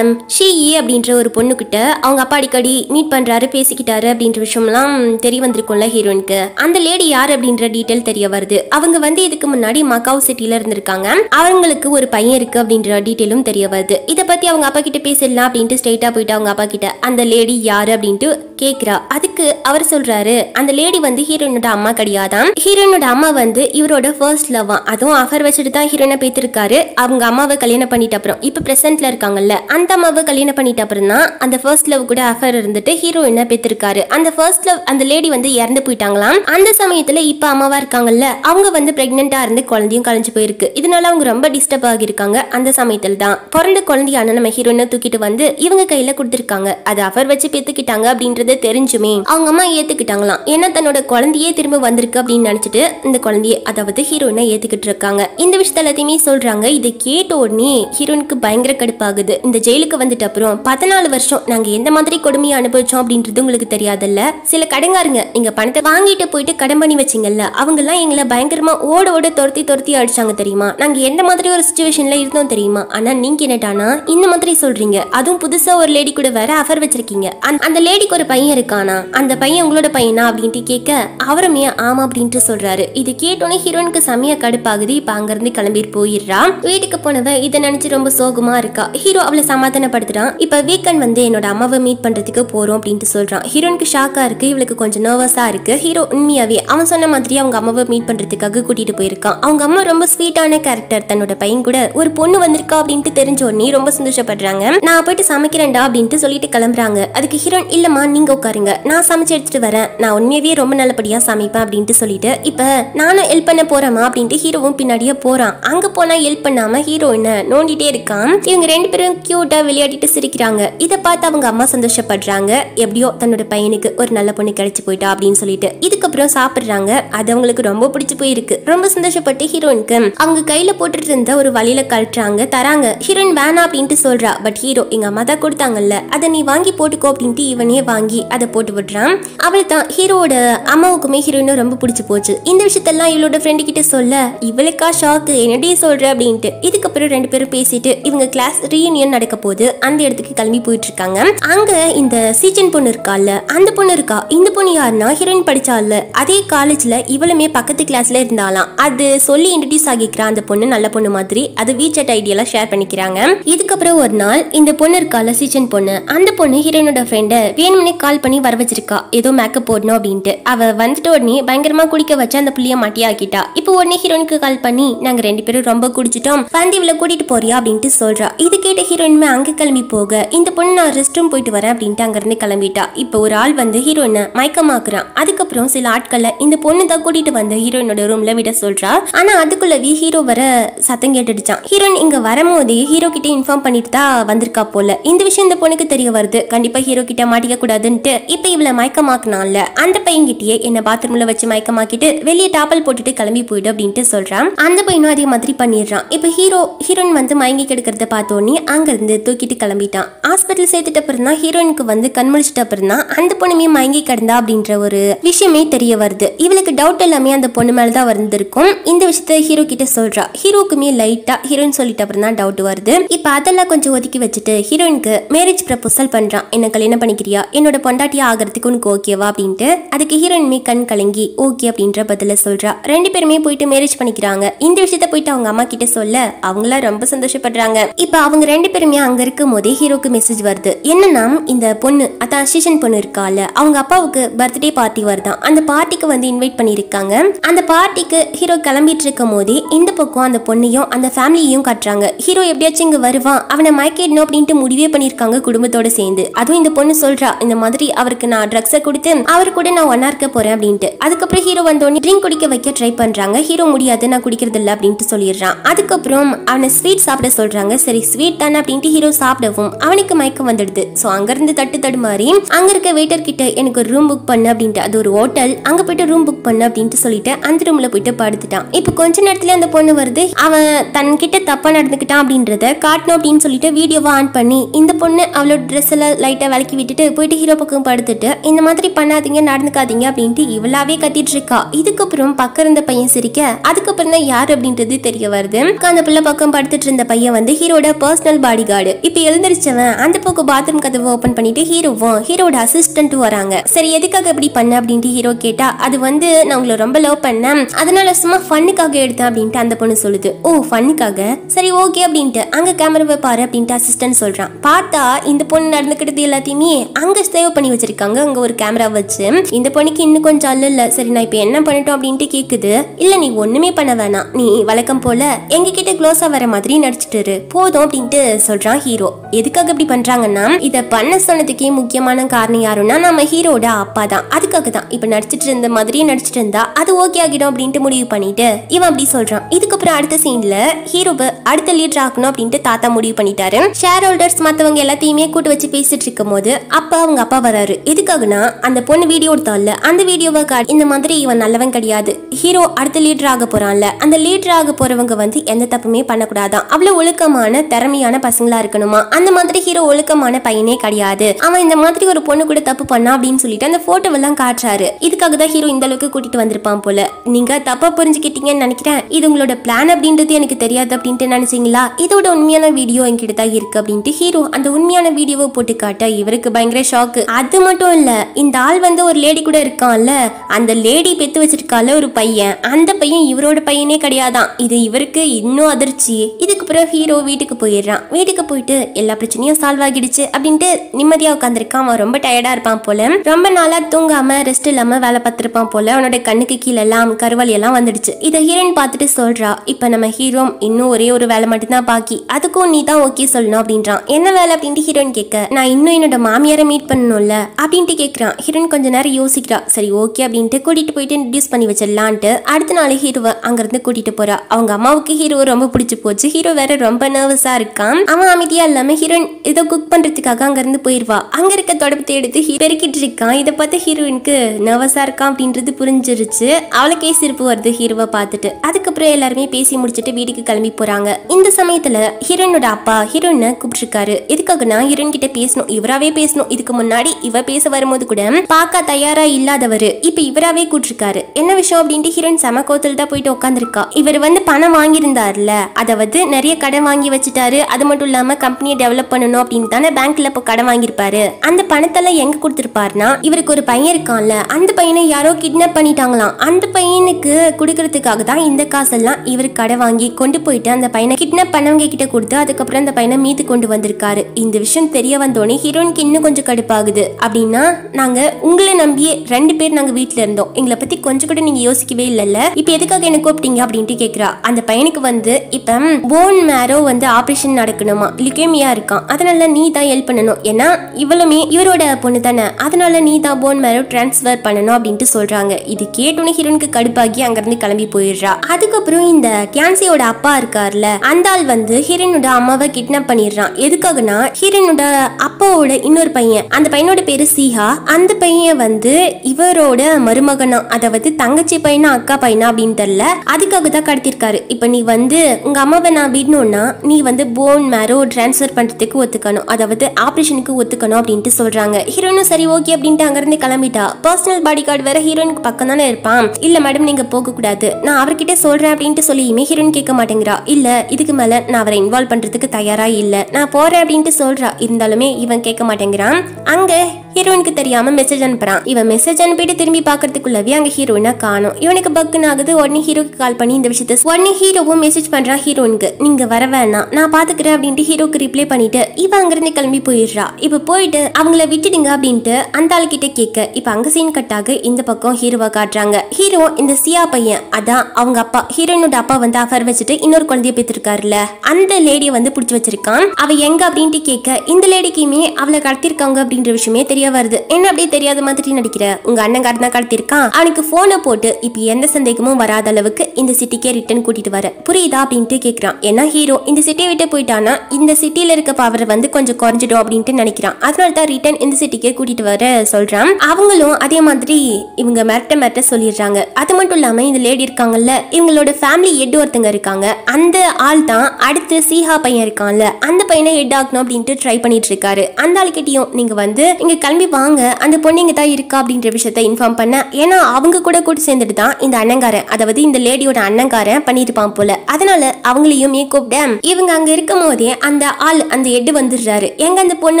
ஷீயி அப்படின்ற ஒரு பொண்ணு கிட்ட அவங்க அப்பா அடிக்கடி மீட் பண்றாரு பேசிக்கிட்டாரு அப்படின்ற விஷயம்லாம் தெரிய வந்திருக்கும்ல ஹீரோயினுக்கு. அந்த லேடி யார் அப்படின்ற டீட்டெயில் தெரிய வருது. அவங்க வந்து இதுக்கு முன்னாடி மக்காவ் சிட்டில இருந்திருக்காங்க. அவங்களுக்கு ஒரு பையன் இருக்கு அப்படின்ற டீட்டெயிலும் தெரிய வருது. இதை பத்தி அவங்க அப்பா கிட்ட பேசிடலாம் அப்படின்ட்டு ஸ்ட்ரெயிட்டாக போயிட்டு அவங்க அப்பா கிட்ட அந்த லேடி யாரு அப்படின்ட்டு கேக்குறா. அதுக்கு அவர் சொல்றாரு அந்த லேடி வந்து ஹீரோயினோட அம்மா கிடையாதாம். ஹீரோயினோட அம்மா வந்து இவரோட ஃபர்ஸ்ட் லவ்வா அதுவும் ஆஃபர் வச்சுட்டு தான் ஹீரோயினை பேத்திருக்காரு. அவங்க அம்மாவை கல்யாணம் பண்ணிட்ட அப்புறம். இப்ப பிரசன்ட்ல இருக்காங்கல்ல அந்த அம்மாவை கல்யாணம் பண்ணிட்ட அப்புறம் தான் அந்த ஃபர்ஸ்ட் லவ் கூட அஃபர் இருந்துட்டு ஹீரோயினை பேத்திருக்காரு. அந்த ஃபர்ஸ்ட் லவ் அந்த லேடி வந்து இறந்து போயிட்டாங்களாம். அந்த சமயத்துல இப்ப அம்மாவா இருக்காங்கல்ல அவங்க வந்து பிரெக்னெண்டா இருந்து குழந்தையும் கலைஞ்சு போயிருக்கு. இதனால அவங்க ரொம்ப டிஸ்டர்ப் ஆகியிருக்காங்க அந்த சமயத்துல தான். பிறந்த குழந்தையான நம்ம ஹீரோயினை தூக்கிட்டு வந்து இவங்க கையில கொடுத்துருக்காங்க. அது அஃபர் வச்சு பேத்துக்கிட்டாங்க அப்படின்றது தெரிஞ்சுமே. அவங்க அம்மா ஏத்துக்கிட்டாங்களாம். ஏன்னா தன்னோட குழந்தையே திரும்ப வந்திருக்கு அப்படின்னு நினைச்சிட்டு இந்த குழந்தைய அதாவது ஹீரோயினை ஏத்துக்கிட்டு இருக்காங்க. இந்த விஷயத்த எல்லாத்தையுமே சொல்றாங்க. இதை கேட்ட உடனே ஹீரோனுக்கு பயங்கர கடுப்பாகுது. இந்த ஜெயிலுக்கு வந்துட்டு அப்புறம் பதினாலு வருஷம் நாங்க எந்த மாதிரி கொடுமையை அனுபவிச்சோம் அப்படின்றது உங்களுக்கு தெரியாதுல்ல? சில கடங்காருங்க நீங்க பணத்தை வாங்கிட்டு போயிட்டு கடன் பண்ணி வச்சிங்கல்ல அவங்க எல்லாம் எங்களை பயங்கரமா ஓட ஓட துரத்தி துரத்தி அடிச்சாங்க தெரியுமா? நாங்க எந்த மாதிரி ஒரு சுச்சுவேஷன்ல இருந்தோம் தெரியுமா? ஆனா நீங்க என்னட்டானா இந்த மாதிரி சொல்றீங்க. அதுவும் புதுசா ஒரு லேடி கூட வேற அஃபர் வச்சிருக்கீங்க. அந்த லேடிக்கு ஒரு பையன் இருக்கானா? அந்த பையன் உங்களோட பையனா? அப்படின்ட்டு கேட்க அவருமே ஆமா அப்படின்ட்டு சொல்றாரு. இது கேட்டோன்னே ஹீரோனுக்கு செமையா கடுப்பாகுது. இப்ப அங்கிருந்து கிளம்பிட்டு போயிடுறா. வீட்டுக்கு போனவ இதை நினைச்சு ரொம்ப சோகமா இருக்கா. ஹீரோ அவளை சமாதானப்படுத்துறான். இப்ப வீக்கெண்ட் வந்து என்னோட அம்மாவை மீட் பண்றதுக்கு போறோம் அப்படின்ட்டு சொல்றான். ஹீரோனுக்கு ஷாக்கா இருக்கு. இவளுக்கு கொஞ்சம் நர்வஸா இருக்கு. ஹீரோ உண்மையாவே அவன் சொன்ன மாதிரி அவங்க அம்மாவை மீட் பண்றதுக்காக கூட்டிட்டு போயிருக்கான். அவங்க அம்மா ரொம்ப ஸ்வீட்டான கேரக்டர் தன்னோட பையன் கூட ஒரு பொண்ணு வந்திருக்கா அப்படின்ட்டு தெரிஞ்ச உடனே ரொம்ப சந்தோஷப்படுறாங்க. நான் போயிட்டு சமைக்கிறேன்டா அப்படின்ட்டு சொல்லிட்டு கிளம்புறாங்க. அதுக்கு ஹீரோன் இல்லம்மா நீங்க உட்காருங்க. நான் சமைச்சு எடுத்துட்டு வரேன். நான் உண்மையாவே ரொம்ப நல்லபடியா சமைப்பேன் அப்படின்ட்டு சொல்லிட்டு இப்ப நானும் ஹெல்ப் பண்ண போறேமா அப்படின்ட்டு ஹீரோவும் பின்னாடியே போறான். அங்க போனா ஹெல்ப் பண்ணாம ஹீரோயினை நோண்டிட்டே இருக்கான். இவங்க ரெண்டு பேரும் கியூட்டா விளையாடிட்டு சிரிக்கிறாங்க. இதை பார்த்து அவங்க அம்மா சந்தோஷப்படுறாங்க. எப்படியோ தன்னோட பையனுக்கு ஒரு நல்ல பொண்ணு கிடைச்சு போயிட்டா அப்படின்னு சொல்லிட்டு இதுக்கப்புறம் சாப்பிடுறாங்க. அது அவங்களுக்கு ரொம்ப பிடிச்சு போயிருக்கு. ரொம்ப சந்தோஷப்பட்டு ஹீரோயினுக்கு அவங்க கையில போட்டுட்டு இருந்த ஒரு வழியில கழட்டுறாங்க. தராங்க. ஹீரோயின் வேணாம் அப்படின்ட்டு சொல்றா. பட் ஹீரோ எங்க அம்மா தான் கொடுத்தாங்கல்ல. அதை நீ வாங்கி போட்டுக்கோ அப்படின்ட்டு இவனே வாங்கி அதை போட்டு விடுறான். அவளை தான் ஹீரோவோட அம்மாவுக்குமே ஹீரோயினும் ரொம்ப பிடிச்சி போச்சு. இந்த விஷயத்தெல்லாம் இவளோட ஃப்ரெண்டு கிட்ட சொல்ல இவளுக்கா ஷாக்கு என்னடி சொல்ற? அப்படின்ட்டு. இதுக்கப்புறம் ரெண்டு பேரும் பேசிட்டு இவங்க கிளாஸ் ரீயூனியன் நடக்க போது அந்த இடத்துக்கு கிளம்பி போயிட்டு இருக்காங்க. அங்க இந்த சீச்சன் பொண்ணு இருக்கால அந்த பொண்ணு இருக்கா? இந்த பொண்ணு யாருன்னா? ஹீரோயின் படிச்சால அதே காலேஜ்ல இவளுமே பக்கத்து கிளாஸ்ல இருந்தாலாம் அது சொல்லி இன்ட்ரடியூஸ் ஆகிக்கிற அந்த பொண்ணு நல்ல பொண்ணு மாதிரி. அது வீச்சட் ஐடியெல்லாம் ஷேர் பண்ணிக்கிறாங்க. இதுக்கப்புறம் ஒரு நாள் இந்த பொண்ணு இருக்கால சீச்சன் பொண்ணு. அந்த பொண்ணு ஹீரோயினோட ஃப்ரெண்ட வேணும்னே கால் பண்ணி வர வச்சிருக்கா. ஏதோ மேக்கப் போடணும் அப்படின்ட்டு. அவ வந்துட்ட உடனே பயங்கரமா குடிக்க வச்சு அந்த புள்ளிய மாட்டியாக்கிட்டா இப்போ உடனே ஹீரோயினுக்கு கால் பண்ணி நாங்க ரெண்டு பேரும் ரொம்ப குடிச்சிட்டோம். வந்து இவளை கூட்டிட்டு போறியா? அப்படின்ட்டு சொல்றா. இது கேட்ட ஹீரோயினுமே அங்க கிளம்பி போக இந்த பொண்ணு நான் ரெஸ்ட் ரூம் போயிட்டு வரேன் அப்படின்ட்டு அங்க இருந்து கிளம்பிட்டா. இப்போ ஒரு ஆள் வந்து ஹீரோயினை மயக்கமாக்குறான். அதுக்கப்புறம் சில ஆட்களை இந்த பொண்ணு தான் கூட்டிட்டு வந்து ஹீரோயினோட ரூம்ல விட சொல்றா. ஆனா அதுக்குள்ளவே ஹீரோ வர சத்தம் கேட்டுடுச்சான் ஹீரோயின் இங்க வரும்போதே ஹீரோ கிட்ட இன்ஃபார்ம் பண்ணிட்டு தான் வந்திருக்கா போல. இந்த விஷயம் இந்த பொண்ணுக்கு தெரிய வருது. கண்டிப்பா ஹீரோ கிட்ட மாட்டிக்க கூடாதுன்ட்டு இப்போ இவளை மயக்கமாக்குனால அந்த பையன்கிட்டயே என்ன பாத்ரூம்ல வச்சு மயக்கமாக்கிட்டு வெளியே டாப்பல் போட்டுட்டு கிளம்பி போயிடு அப்படின்ட்டு சொல்றான். அந்த பையனும் அதே மாதிரி பண்ணிடுறான். இப்போ ஹீரோ ஹீரோயின் வந்து மயங்கி கிடக்கிறத பார்த்தோன்னே அங்கிருந்து தூக்கிட்டு கிளம்பிட்டான். ஹாஸ்பிட்டல் சேர்த்துட்ட அப்புறம் தான் ஹீரோயினுக்கு வந்து கண் முழிச்சிட்ட அப்புறம் தான் அந்த பொண்ணுமே மயங்கி கிடந்தா அப்படின்ற ஒரு விஷயமே தெரிய வருது. இவளுக்கு டவுட் எல்லாமே அந்த பொண்ணு மேலதான் வந்திருக்கும். இந்த விஷயத்த ஹீரோ கிட்ட சொல்றா. ஹீரோக்குமே லைட்டா ஹீரோயின் சொல்லிட்ட அப்புறம் தான் டவுட் வருது. இப்போ அதெல்லாம் கொஞ்சம் ஒதுக்கி வச்சுட்டு ஹீரோயினுக்கு மேரேஜ் ப்ரப்போசல் பண்றான். என்ன கல்யாணம் பண்ணிக்கிறியா? என்னோட பொண்டாட்டி ஆகிறதுக்கு உனக்கு ஓகேவா அப்படின்ட்டு? அதுக்கு ஹீரோயின்மே கண் கலங்கி ஓகே அப்படின்ற பதில சொல்றா. ரெண்டு பேருமே போயிட்டு மேரேஜ் பண்ணிக்கிறாங்க. இந்த விஷயத்த போயிட்டு அவங்க அம்மா கிட்ட சொல்ல அவங்கள ரொம்ப சந்தோஷப்படுறாங்க. இப்ப அவங்க ரெண்டு பேருமே அங்க இருக்கும் போதே ஹீரோக்கு மெசேஜ் வருது. என்னன்னா இந்த பொண்ணு அதான் அசிஷன் பொண்ணு இருக்கால அவங்க அப்பாவுக்கு பர்த்டே பார்ட்டி வருதான். அந்த பார்ட்டிக்கு வந்து இன்வைட் பண்ணிருக்காங்க அந்த பார்ட்டிக்கு ஹீரோ கிளம்பிட்டு இருக்கும் போதே இந்த பக்கம் அந்த பொண்ணையும் அந்த ஃபேமிலியையும் காட்டுறாங்க. ஹீரோ எப்படியாச்சும் இங்க வருவான் அவனை மயக்கிடணும் அப்படின்ட்டு முடிவே பண்ணிருக்காங்க குடும்பத்தோட சேர்ந்து. அதுவும் இந்த பொண்ணு சொல்றா இந்த மாதிரி அவருக்கு நான் ட்ரக்ஸை கொடுத்து அவர் கூட நான் ஒன்னா இருக்க போறேன் அப்படின்ட்டு. அதுக்கப்புறம் ஹீரோ வந்தோடனே ட்ரிங்க் குடிக்க வைக்க ட்ரை பண்றாங்க. ஹீரோ முடியாது நான் குடிக்கிறது இல்லை அப்படின்ட்டு சொல்லிடுறான். அதுக்கப்புறம் அவனை ஸ்வீட் சாப்பிட சொல்றாங்க. சரி ஸ்வீட் தானே அப்படின்ட்டு ஹீரோ சாப்பிடவும் அவனுக்கு மயக்கம் வந்துடுது. ஸோ அங்கிருந்து தட்டு தடுமாறி அங்க இருக்க வெயிட்டர் கிட்ட எனக்கு ஒரு ரூம் புக் பண்ணு அப்படின்ட்டு அது ஒரு ஹோட்டல் அங்க போயிட்டு ரூம் புக் பண்ணு அப்படின்ட்டு சொல்லிட்டு அந்த ரூம்ல போயிட்டு படுத்துட்டான். இப்போ கொஞ்ச நேரத்துல அந்த பொண்ணு வருது. அவன் தன்கிட்ட தப்பா நடந்துக்கிட்டான் அப்படின்றத காட்டணும் அப்படின்னு சொல்லிட்டு வீடியோவை ஆன் பண்ணி இந்த பொண்ணு அவளோட ட்ரெஸ் எல்லாம் லைட்டா விளக்கி விட்டுட்டு போயிட்டு ஹீரோ பக்கம் படுத்துட்டு இந்த மாதிரி பண்ணாதீங்க நடந்துக்காதீங்க அப்படின்ட்டு இவளாவே கத்திட்டு இருக்கா இதுக்கப்புறம் பக்கம் இருந்த பையன் சிரிக்க அதுக்கப்புறம் தான் யார் அப்படின்றது தெரிய வருது. அந்த பிள்ளை பக்கம் படுத்துட்டு இருந்த பையன் வந்து ஹீரோட பர்சனல் பாடி கார்டு இப்போ எழுந்திரிச்சவன் அந்த பக்கம் பாத்ரூம் கதவை ஓபன் பண்ணிட்டு ஹீரோவும் ஹீரோட அசிஸ்டன்ட் வராங்க. சரி எதுக்காக இப்படி பண்ண? அப்படின்ட்டு ஹீரோ கேட்டா அது வந்து நான் உங்களை ரொம்ப லவ் பண்ணேன். அதனால சும்மா ஃபன்னுக்காக எடுத்தேன் அப்படின்ட்டு அந்த பொண்ணு சொல்லுது. ஓ ஃபன்னுக்காக சரி ஓகே அப்படின்ட்டு அங்க கேமராவை பாரு அப்படின்ட்டு அசிஸ்டன்ட் சொல்றான். பார்த்தா இந்த பொண்ணு நடந்துக்கிட்டது எல்லாத்தையுமே அங்க சேவ் பண்ணி வச்சிருக்காங்க. அங்க ஒரு கேமரா வச்சு. இந்த பொண்ணுக்கு இன்னும் கொஞ்சம் அல்ல இல்ல. சரி நான் இப்போ என்ன பண்ணட்டும் அப்படின்ட்டு கேக்குது. இல்ல நீ ஒண்ணுமே பண்ண வேணாம். நீ வழக்கம் போல எங்க கிட்ட க்ளோஸா வர மாதிரி நடிச்சிட்டு போதும் அப்படின்ட்டு சொல்றான் ஹீரோ. எதுக்காக இப்படி பண்றாங்கன்னா இத பண்ண சொன்னதுக்கே முக்கியமான காரணம் யாருன்னா நம்ம ஹீரோட அப்பா தான். அதுக்காக தான். இப்ப நடிச்சிட்டு இருந்த மாதிரியே நடிச்சிட்டு இருந்தா அது ஓகே ஆகிடும் அப்படின்ட்டு முடிவு பண்ணிட்டு இவன் அப்படி சொல்றான். இதுக்கப்புறம் அடுத்த சீன்ல ஹீரோவை அடுத்த லீடர் ஆக்கணும் அப்படின்ட்டு தாத்தா முடிவு பண்ணிட்டாரு. ஷேர் ஹோல்டர்ஸ் மத்தவங்க எல்லாத்தையுமே கூட்டு வச்சு பேசிட்டு இருக்கும் போது அப்பா அவங்க அப்பா வராரு. எதுக்காகனா அந்த பொண்ணு வீடியோ எடுத்தால அந்த வீடியோவை காட்டி இந்த மாதிரி இவன் நல்லவன் கிடையாது. ஹீரோ அடுத்த லீடர் ஆக போறான்ல. அந்த லீடர் ஆக போறவங்க வந்து எந்த தப்புமே பண்ணக்கூடாதான். அவ்வளவு ஒழுக்கமான திறமையான பசங்களா இருக்கணுமா? அந்த மாதிரி ஹீரோ ஒழுக்கமான பையனே கிடையாது. அவன் இந்த மாதிரி ஒரு பொண்ணு கூட தப்பு பண்ணா அப்படின்னு சொல்லிட்டு அந்த போட்டோவெல்லாம் காட்டுறாரு. இதுக்காக தான் ஹீரோ இந்த அளவுக்கு கூட்டிட்டு வந்திருப்பான் போல. நீங்க தப்பா புரிஞ்சுக்கிட்டீங்கன்னு நினைக்கிறேன். இது உங்களோட பிளான் அப்படின்றது எனக்கு தெரியாது அப்படின்ட்டு நினைச்சீங்களா? இதோட உண்மையான வீடியோ என்கிட்ட தான் இருக்கு அப்படின்ட்டு ஹீரோ அந்த உண்மையான வீடியோவை போட்டு காட்ட இவருக்கு பயங்கர ஷாக்கு அது மட்டும் இல்ல இந்த ஆள் வந்து ஒரு லேடி கூட இருக்கான்ல அந்த லேடி பெத்து வச்சிருக்கால ஒரு பையன். அந்த பையன் இவரோட பையனே கிடையாதான். இது இவருக்கு இன்னும் அதிர்ச்சி. இதுக்கு பிறகு ஹீரோ வீட்டுக்கு போயிடுறான். வீட்டுக்கு போயிட்டு எல்லா பிரச்சனையும் சால்வ் ஆகிடுச்சு அப்படின்ட்டு நிம்மதியா உட்காந்துருக்கான் அவன் ரொம்ப டயர்டா இருப்பான் போல. ரொம்ப நாளா தூங்காம ரெஸ்ட் இல்லாம வேலை பார்த்துருப்பான் போல. அவனோட கண்ணுக்கு கீழே எல்லாம் எல்லாம் வந்துடுச்சு. இதை ஹீரோயின் பார்த்துட்டு சொல்றா இப்ப நம்ம ஹீரோ இன்னும் ஒரே ஒரு வேலை மட்டும்தான் பாக்கி. அதுக்கும் நீ தான் ஓகே சொல்லணும் அப்படின்றான். என்ன வேலை? அப்படின்ட்டு ஹீரோயின் கேட்க நான் இன்னும் என்னோட மாமியாரை மீட் பண்ணணும். பண்ணணும்ல அப்படின்ட்டு கேட்குறான் ஹீரோயின் கொஞ்ச நேரம் யோசிக்கிறா. சரி ஓகே அப்படின்ட்டு கூட்டிட்டு போயிட்டு இன்ட்ரடியூஸ் பண்ணி வச்சிடலான்ட்டு அடுத்த நாள் ஹீரோவை அங்கேருந்து கூட்டிட்டு போகிறா அவங்க அம்மாவுக்கு ஹீரோ ரொம்ப பிடிச்சி போச்சு. ஹீரோ வேற ரொம்ப நர்வஸா இருக்கான். அவன் அமைதியா இல்லாம ஹீரோயின் ஏதோ குக் பண்றதுக்காக அங்கேருந்து போயிருவா. அங்க இருக்க தொடப்பத்தை எடுத்து ஹீ- பெருக்கிட்டு இருக்கான். இதை பார்த்து ஹீரோயினுக்கு நர்வஸா இருக்கான் அப்படின்றது புரிஞ்சிருச்சு. அவளுக்கே சிரிப்பு வருது ஹீரோவை பார்த்துட்டு. அதுக்கப்புறம் எல்லாருமே பேசி முடிச்சுட்டு வீட்டுக்கு கிளம்பி போறாங்க. இந்த சமயத்துல ஹீரோனோட அப்பா ஹீரோயினை கூப்பிட்டுருக்காரு. எதுக்காகனா ஹீரோயின் கிட்ட பேசணும். இவராவே பேசணும். இதுக்கு முன்னாடி இவ பேச வரும்போது கூட பார்க்க தயாரா இல்லாதவர். இப்ப இவராவே கூட்டிருக்காரு. என்ன விஷயம் அப்படின்ட்டு ஹீரோன் செம கோத்தில் தான் போயிட்டு உட்காந்துருக்கா இவர் வந்து பணம் வாங்கியிருந்தார்ல. அதாவது நிறைய கடன் வாங்கி வச்சுட்டாரு. அது மட்டும் இல்லாம கம்பெனியை டெவலப் பண்ணணும் அப்படின்னு தானே பேங்க்ல இப்போ கடன் வாங்கியிருப்பாரு. அந்த பணத்தெல்லாம் எங்க கொடுத்திருப்பாருன்னா இவருக்கு ஒரு பையன் இருக்கான்ல. அந்த பையனை யாரோ கிட்னாப் பண்ணிட்டாங்களாம். அந்த பையனுக்கு கொடுக்கறதுக்காக தான் இந்த காசெல்லாம் இவர் கடை வாங்கி கொண்டு போயிட்டு அந்த பையனை கிட்னாப் பண்ணவங்க கிட்ட கொடுத்து அதுக்கப்புறம் அந்த பையனை மீத்து கொண்டு வந்திருக்காரு. இந்த விஷயம் தெரிய வந்தோடனே ஹீரோனுக்கு இன்னும் கொஞ்சம் கடுப்பாகுது. அப்படின்னா நாங்க உங்களை நம்பியே ரெண்டு பேர் நாங்க வீட்டுல இருந்தோம். எங்களை பத்தி கொஞ்சம் கூட நீங்க யோசிக்கவே இல்லைல்ல. இப்ப எதுக்காக என்ன கூப்பிட்டீங்க அப்படின்ட்டு கேக்குறா. அந்த பையனுக்கு வந்து இப்ப போன் மேரோ வந்து ஆபரேஷன் நடக்கணுமா? லிகேமியா இருக்கான் அதனால நீ தான் ஹெல்ப் பண்ணணும். ஏன்னா இவளுமே இவரோட பொண்ணு தானே. அதனால நீ தான் போன் மேரோ டிரான்ஸ்ஃபர் பண்ணணும் அப்படின்ட்டு சொல்றாங்க. இது கேட்டோன்னே ஹீரோனுக்கு கடுப்பாகி அங்கிருந்து கிளம்பி போயிடுறா. அதுக்கப்புறம் இந்த கேன்சியோட அப்பா இருக்கார்ல அந்த ஆள் வந்து ஹீரோனோட அம்மாவை கிட்னாப் பண்ணிடுறான். எதுக்காகனா ஹீரோனோட அப்பாவோட இன்னொரு பையன். அந்த பையனோட பேரு சீஹா. அந்த பையன் வந்து இவரோட மருமகனா அதாவது தங்கச்சி பையனா அக்கா பையனா அப்படின்னு தெரியல. அதுக்காக தான் கடத்திருக்காரு. இப்போ நீ வந்து உங்க அம்மாவை நான் விடணும்னா நீ வந்து போன் மேரோ டிரான்ஸ்ஃபர் பண்றதுக்கு ஒத்துக்கணும். அதாவது ஆப்ரேஷனுக்கு ஒத்துக்கணும் அப்படின்ட்டு சொல்றாங்க. ஹீரோயினும் சரி ஓகே அப்படின்ட்டு அங்கிருந்து கிளம்பிட்டா. பர்சனல் பாடி கார்டு வேற ஹீரோயினுக்கு பக்கம் தானே இருப்பான். இல்ல மேடம் நீங்க போக கூடாது நான் அவர்கிட்ட சொல்றேன் அப்படின்ட்டு சொல்லியுமே ஹீரோயின் கேட்க மாட்டேங்கிறா. இல்ல இதுக்கு மேல நான் அவரை இன்வால்வ் பண்றதுக்கு தயாரா இல்ல. நான் போறேன் அப்படின்ட்டு சொல்றா. இருந்தாலுமே இவன் கேட்க மாட்டேங்கிறான். அங்க đi. ஹீரோயினுக்கு தெரியாம மெசேஜ் அனுப்புறான். இவன் மெசேஜ் அனுப்பிட்டு திரும்பி பாக்குறதுக்குள்ளவே அங்க ஹீரோயினை காணும். இவனுக்கு பக்குன்னு ஆகுது. உடனே ஹீரோக்கு கால் பண்ணி இந்த விஷயத்த உடனே ஹீரோவும் மெசேஜ் பண்றான் ஹீரோயினுக்கு நீங்க வர வேணாம். நான் பாத்துக்கிறேன் அப்படின்ட்டு ஹீரோக்கு ரிப்ளை பண்ணிட்டு இவ அங்கிருந்து கிளம்பி போயிடுறா. இப்ப போயிட்டு அவங்கள விட்டுடுங்க அப்படின்ட்டு அந்த ஆள் கிட்ட கேட்க இப்ப அங்க சீன் கட்டாக இந்த பக்கம் ஹீரோவை காட்டுறாங்க. ஹீரோ இந்த சியா பையன். அதான் அவங்க அப்பா. ஹீரோயினோட அப்பா வந்து அஃபர் வச்சுட்டு இன்னொரு குழந்தைய பெற்றிருக்காருல. அந்த லேடியை வந்து பிடிச்சி வச்சிருக்கான். அவ எங்க? அப்படின்ட்டு கேட்க இந்த லேடிக்குமே அவளை கடத்திருக்காங்க அப்படின்ற விஷயமே தெரிய வருது. என்ன அப்படியே தெரியாத மாதிரி நடிக்கிற? உங்க அண்ணங்காரன் தான் கடத்திருக்கான் அவனுக்கு போனை போட்டு இப்ப எந்த சந்தேகமும் வராத அளவுக்கு இந்த சிட்டிக்கே ரிட்டர்ன் கூட்டிட்டு வர. புரியுதா அப்படின்ட்டு கேக்குறான். ஏன்னா ஹீரோ இந்த சிட்டியை விட்டு போயிட்டானா இந்த சிட்டியில இருக்க பவர் வந்து கொஞ்சம் குறைஞ்சிடும் அப்படின்ட்டு நினைக்கிறான் அதனால தான் ரிட்டர்ன் இந்த சிட்டிக்கே கூட்டிட்டு வர சொல்றான். அவங்களும் அதே மாதிரி இவங்க மிரட்ட மிரட்ட சொல்லிடுறாங்க. அது மட்டும் இல்லாம இந்த லேடி இருக்காங்கல்ல இவங்களோட ஃபேமிலி ஹெட் ஒருத்தங்க இருக்காங்க. அந்த ஆள் தான் அடுத்து சீஹா பையன் இருக்கான்ல. அந்த பையனை ஹெட் ஆகணும் அப்படின்ட்டு ட்ரை பண்ணிட்டு இருக்காரு. அந்த ஆளுக்கிட்டையும் நீங்க வந்து இங்க கிளம்பி வாங்க அந்த பொண்ணுங்க தான் இருக்கா அப்படின்ற விஷயத்த இன்ஃபார்ம் பண்ண ஏன்னா அவங்க கூட கூட சேர்ந்துட்டு தான் இந்த அண்ணங்காரன் அதாவது இந்த லேடியோட அண்ணங்காரன் பண்ணிருப்பான் போல. அதனால அவங்களையும் கூப்பிட இவங்க அங்க இருக்கும் போதே அந்த ஆள் அந்த எட்டு வந்துடுறாரு. எங்க அந்த பொண்ணு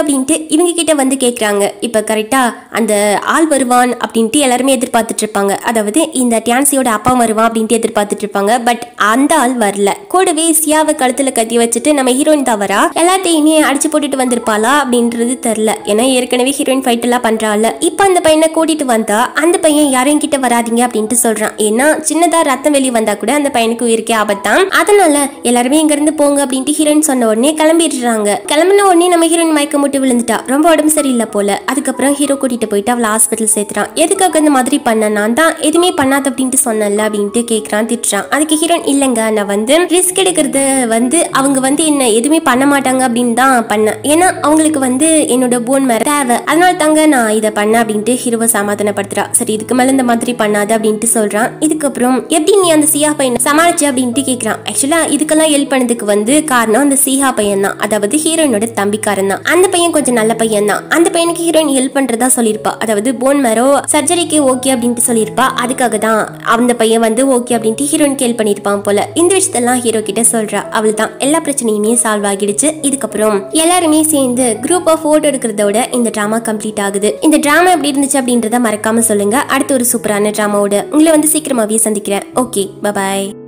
அப்படின்ட்டு இவங்க கிட்ட வந்து கேக்குறாங்க. இப்ப கரெக்டா அந்த ஆள் வருவான் அப்படின்ட்டு எல்லாருமே எதிர்பார்த்துட்டு இருப்பாங்க. அதாவது இந்த டான்சியோட அப்பா வருவான் அப்படின்ட்டு எதிர்பார்த்துட்டு இருப்பாங்க. பட் அந்த ஆள் வரல. கூடவே சியாவை கழுத்துல கத்தி வச்சுட்டு நம்ம ஹீரோயின் தவறா? எல்லாத்தையுமே அடிச்சு போட்டுட்டு வந்திருப்பாளா அப்படின்றது தெரியல. ஏன்னா ஏற்கனவே ஹீரோயின் ஃபைட் எல்லாம் பண்றாள் இப்போ அந்த பையனை கூட்டிட்டு வந்தா அந்த பையன் யாரையும் கிட்ட வராதீங்க அப்படின்ட்டு சொல்றான். ஏன்னா சின்னதா ரத்தம் வெளியே வந்தா கூட அந்த பையனுக்கு உயிருக்கே ஆபத்தான். அதனால எல்லாருமே இங்க இருந்து போங்க அப்படின்ட்டு ஹீரோயின் சொன்ன உடனே கிளம்பிடுறாங்க. கிளம்பின உடனே நம்ம ஹீரோயின் மயக்க முட்டு விழுந்துட்டா. ரொம்ப உடம்பு சரியில்லை போல. அதுக்கப்புறம் ஹீரோ கூட்டிட்டு போயிட்டு அவளை ஹாஸ்பிட்டல் சேர்த்துறான். எதுக்காக இந்த மாதிரி பண்ண? நான் தான் எதுவுமே பண்ணாத அப்படின்ட்டு சொன்னல அப்படின்ட்டு கேட்கறான் திட்டுறான். அதுக்கு ஹீரோயின் இல்லைங்க நான் வந்து ரிஸ்க் எடுக்கிறத வந்து அவங்க வந்து என்ன எதுவுமே பண்ண மாட்டாங்க அப்படின்னு தான் பண்ணேன். ஏன்னா அவங்களுக்கு வந்து என்னோட போன் மேல தேவை. அதனால தங்க நான் இதை பண்ண அப்படின்ட்டு ஹீரோவை சமாதானப்படுத்துறா. சரி இதுக்கு மேலே இந்த மாதிரி பண்ணாத அப்படின்ட்டு சொல்றான். இதுக்கப்புறம் எப்படி நீ அந்த சியா பையனை சமாளிச்சு? அப்படின்ட்டு கேட்குறான் ஆக்சுவலாக இதுக்கெல்லாம் ஹெல்ப் பண்ணதுக்கு வந்து காரணம் அந்த சீஹா பையன் தான். அதாவது ஹீரோயினோட தம்பிக்காரன் தான். அந்த பையன் கொஞ்சம் நல்ல பையன் தான். அந்த பையனுக்கு ஹீரோயின் ஹெல்ப் பண்றதா சொல்லியிருப்பா. அதாவது போன் மரோ சர்ஜரிக்கு ஓகே அப்படின்ட்டு சொல்லியிருப்பா. அதுக்காக தான் அந்த பையன் வந்து ஓகே அப்படின்ட்டு ஹீரோயினுக்கு ஹெல்ப் பண்ணியிருப்பான் போல. இந்த விஷயத்தெல்லாம் ஹீரோ கிட்ட சொல்றா. அவள் தான் எல்லா பிரச்சனையுமே சால்வ் ஆகிடுச்சு. இதுக்கப்புறம் எல்லாருமே சேர்ந்து குரூப் ஆஃப் ஃபோட்டோ எடுக்கிறதோட இந்த ட்ராமா கம்ப்ளீட் ஆகுது. இந்த ட்ராமா எப்படி இருந்துச்சு அப்படின்றத மறக்காம சொல்லுங்க. அடுத்த ஒரு சூப்பரான ட்ராமாவோட உங்களை வந்து சீக்கிரமாவே சந்திக்கிறேன். Okay bye bye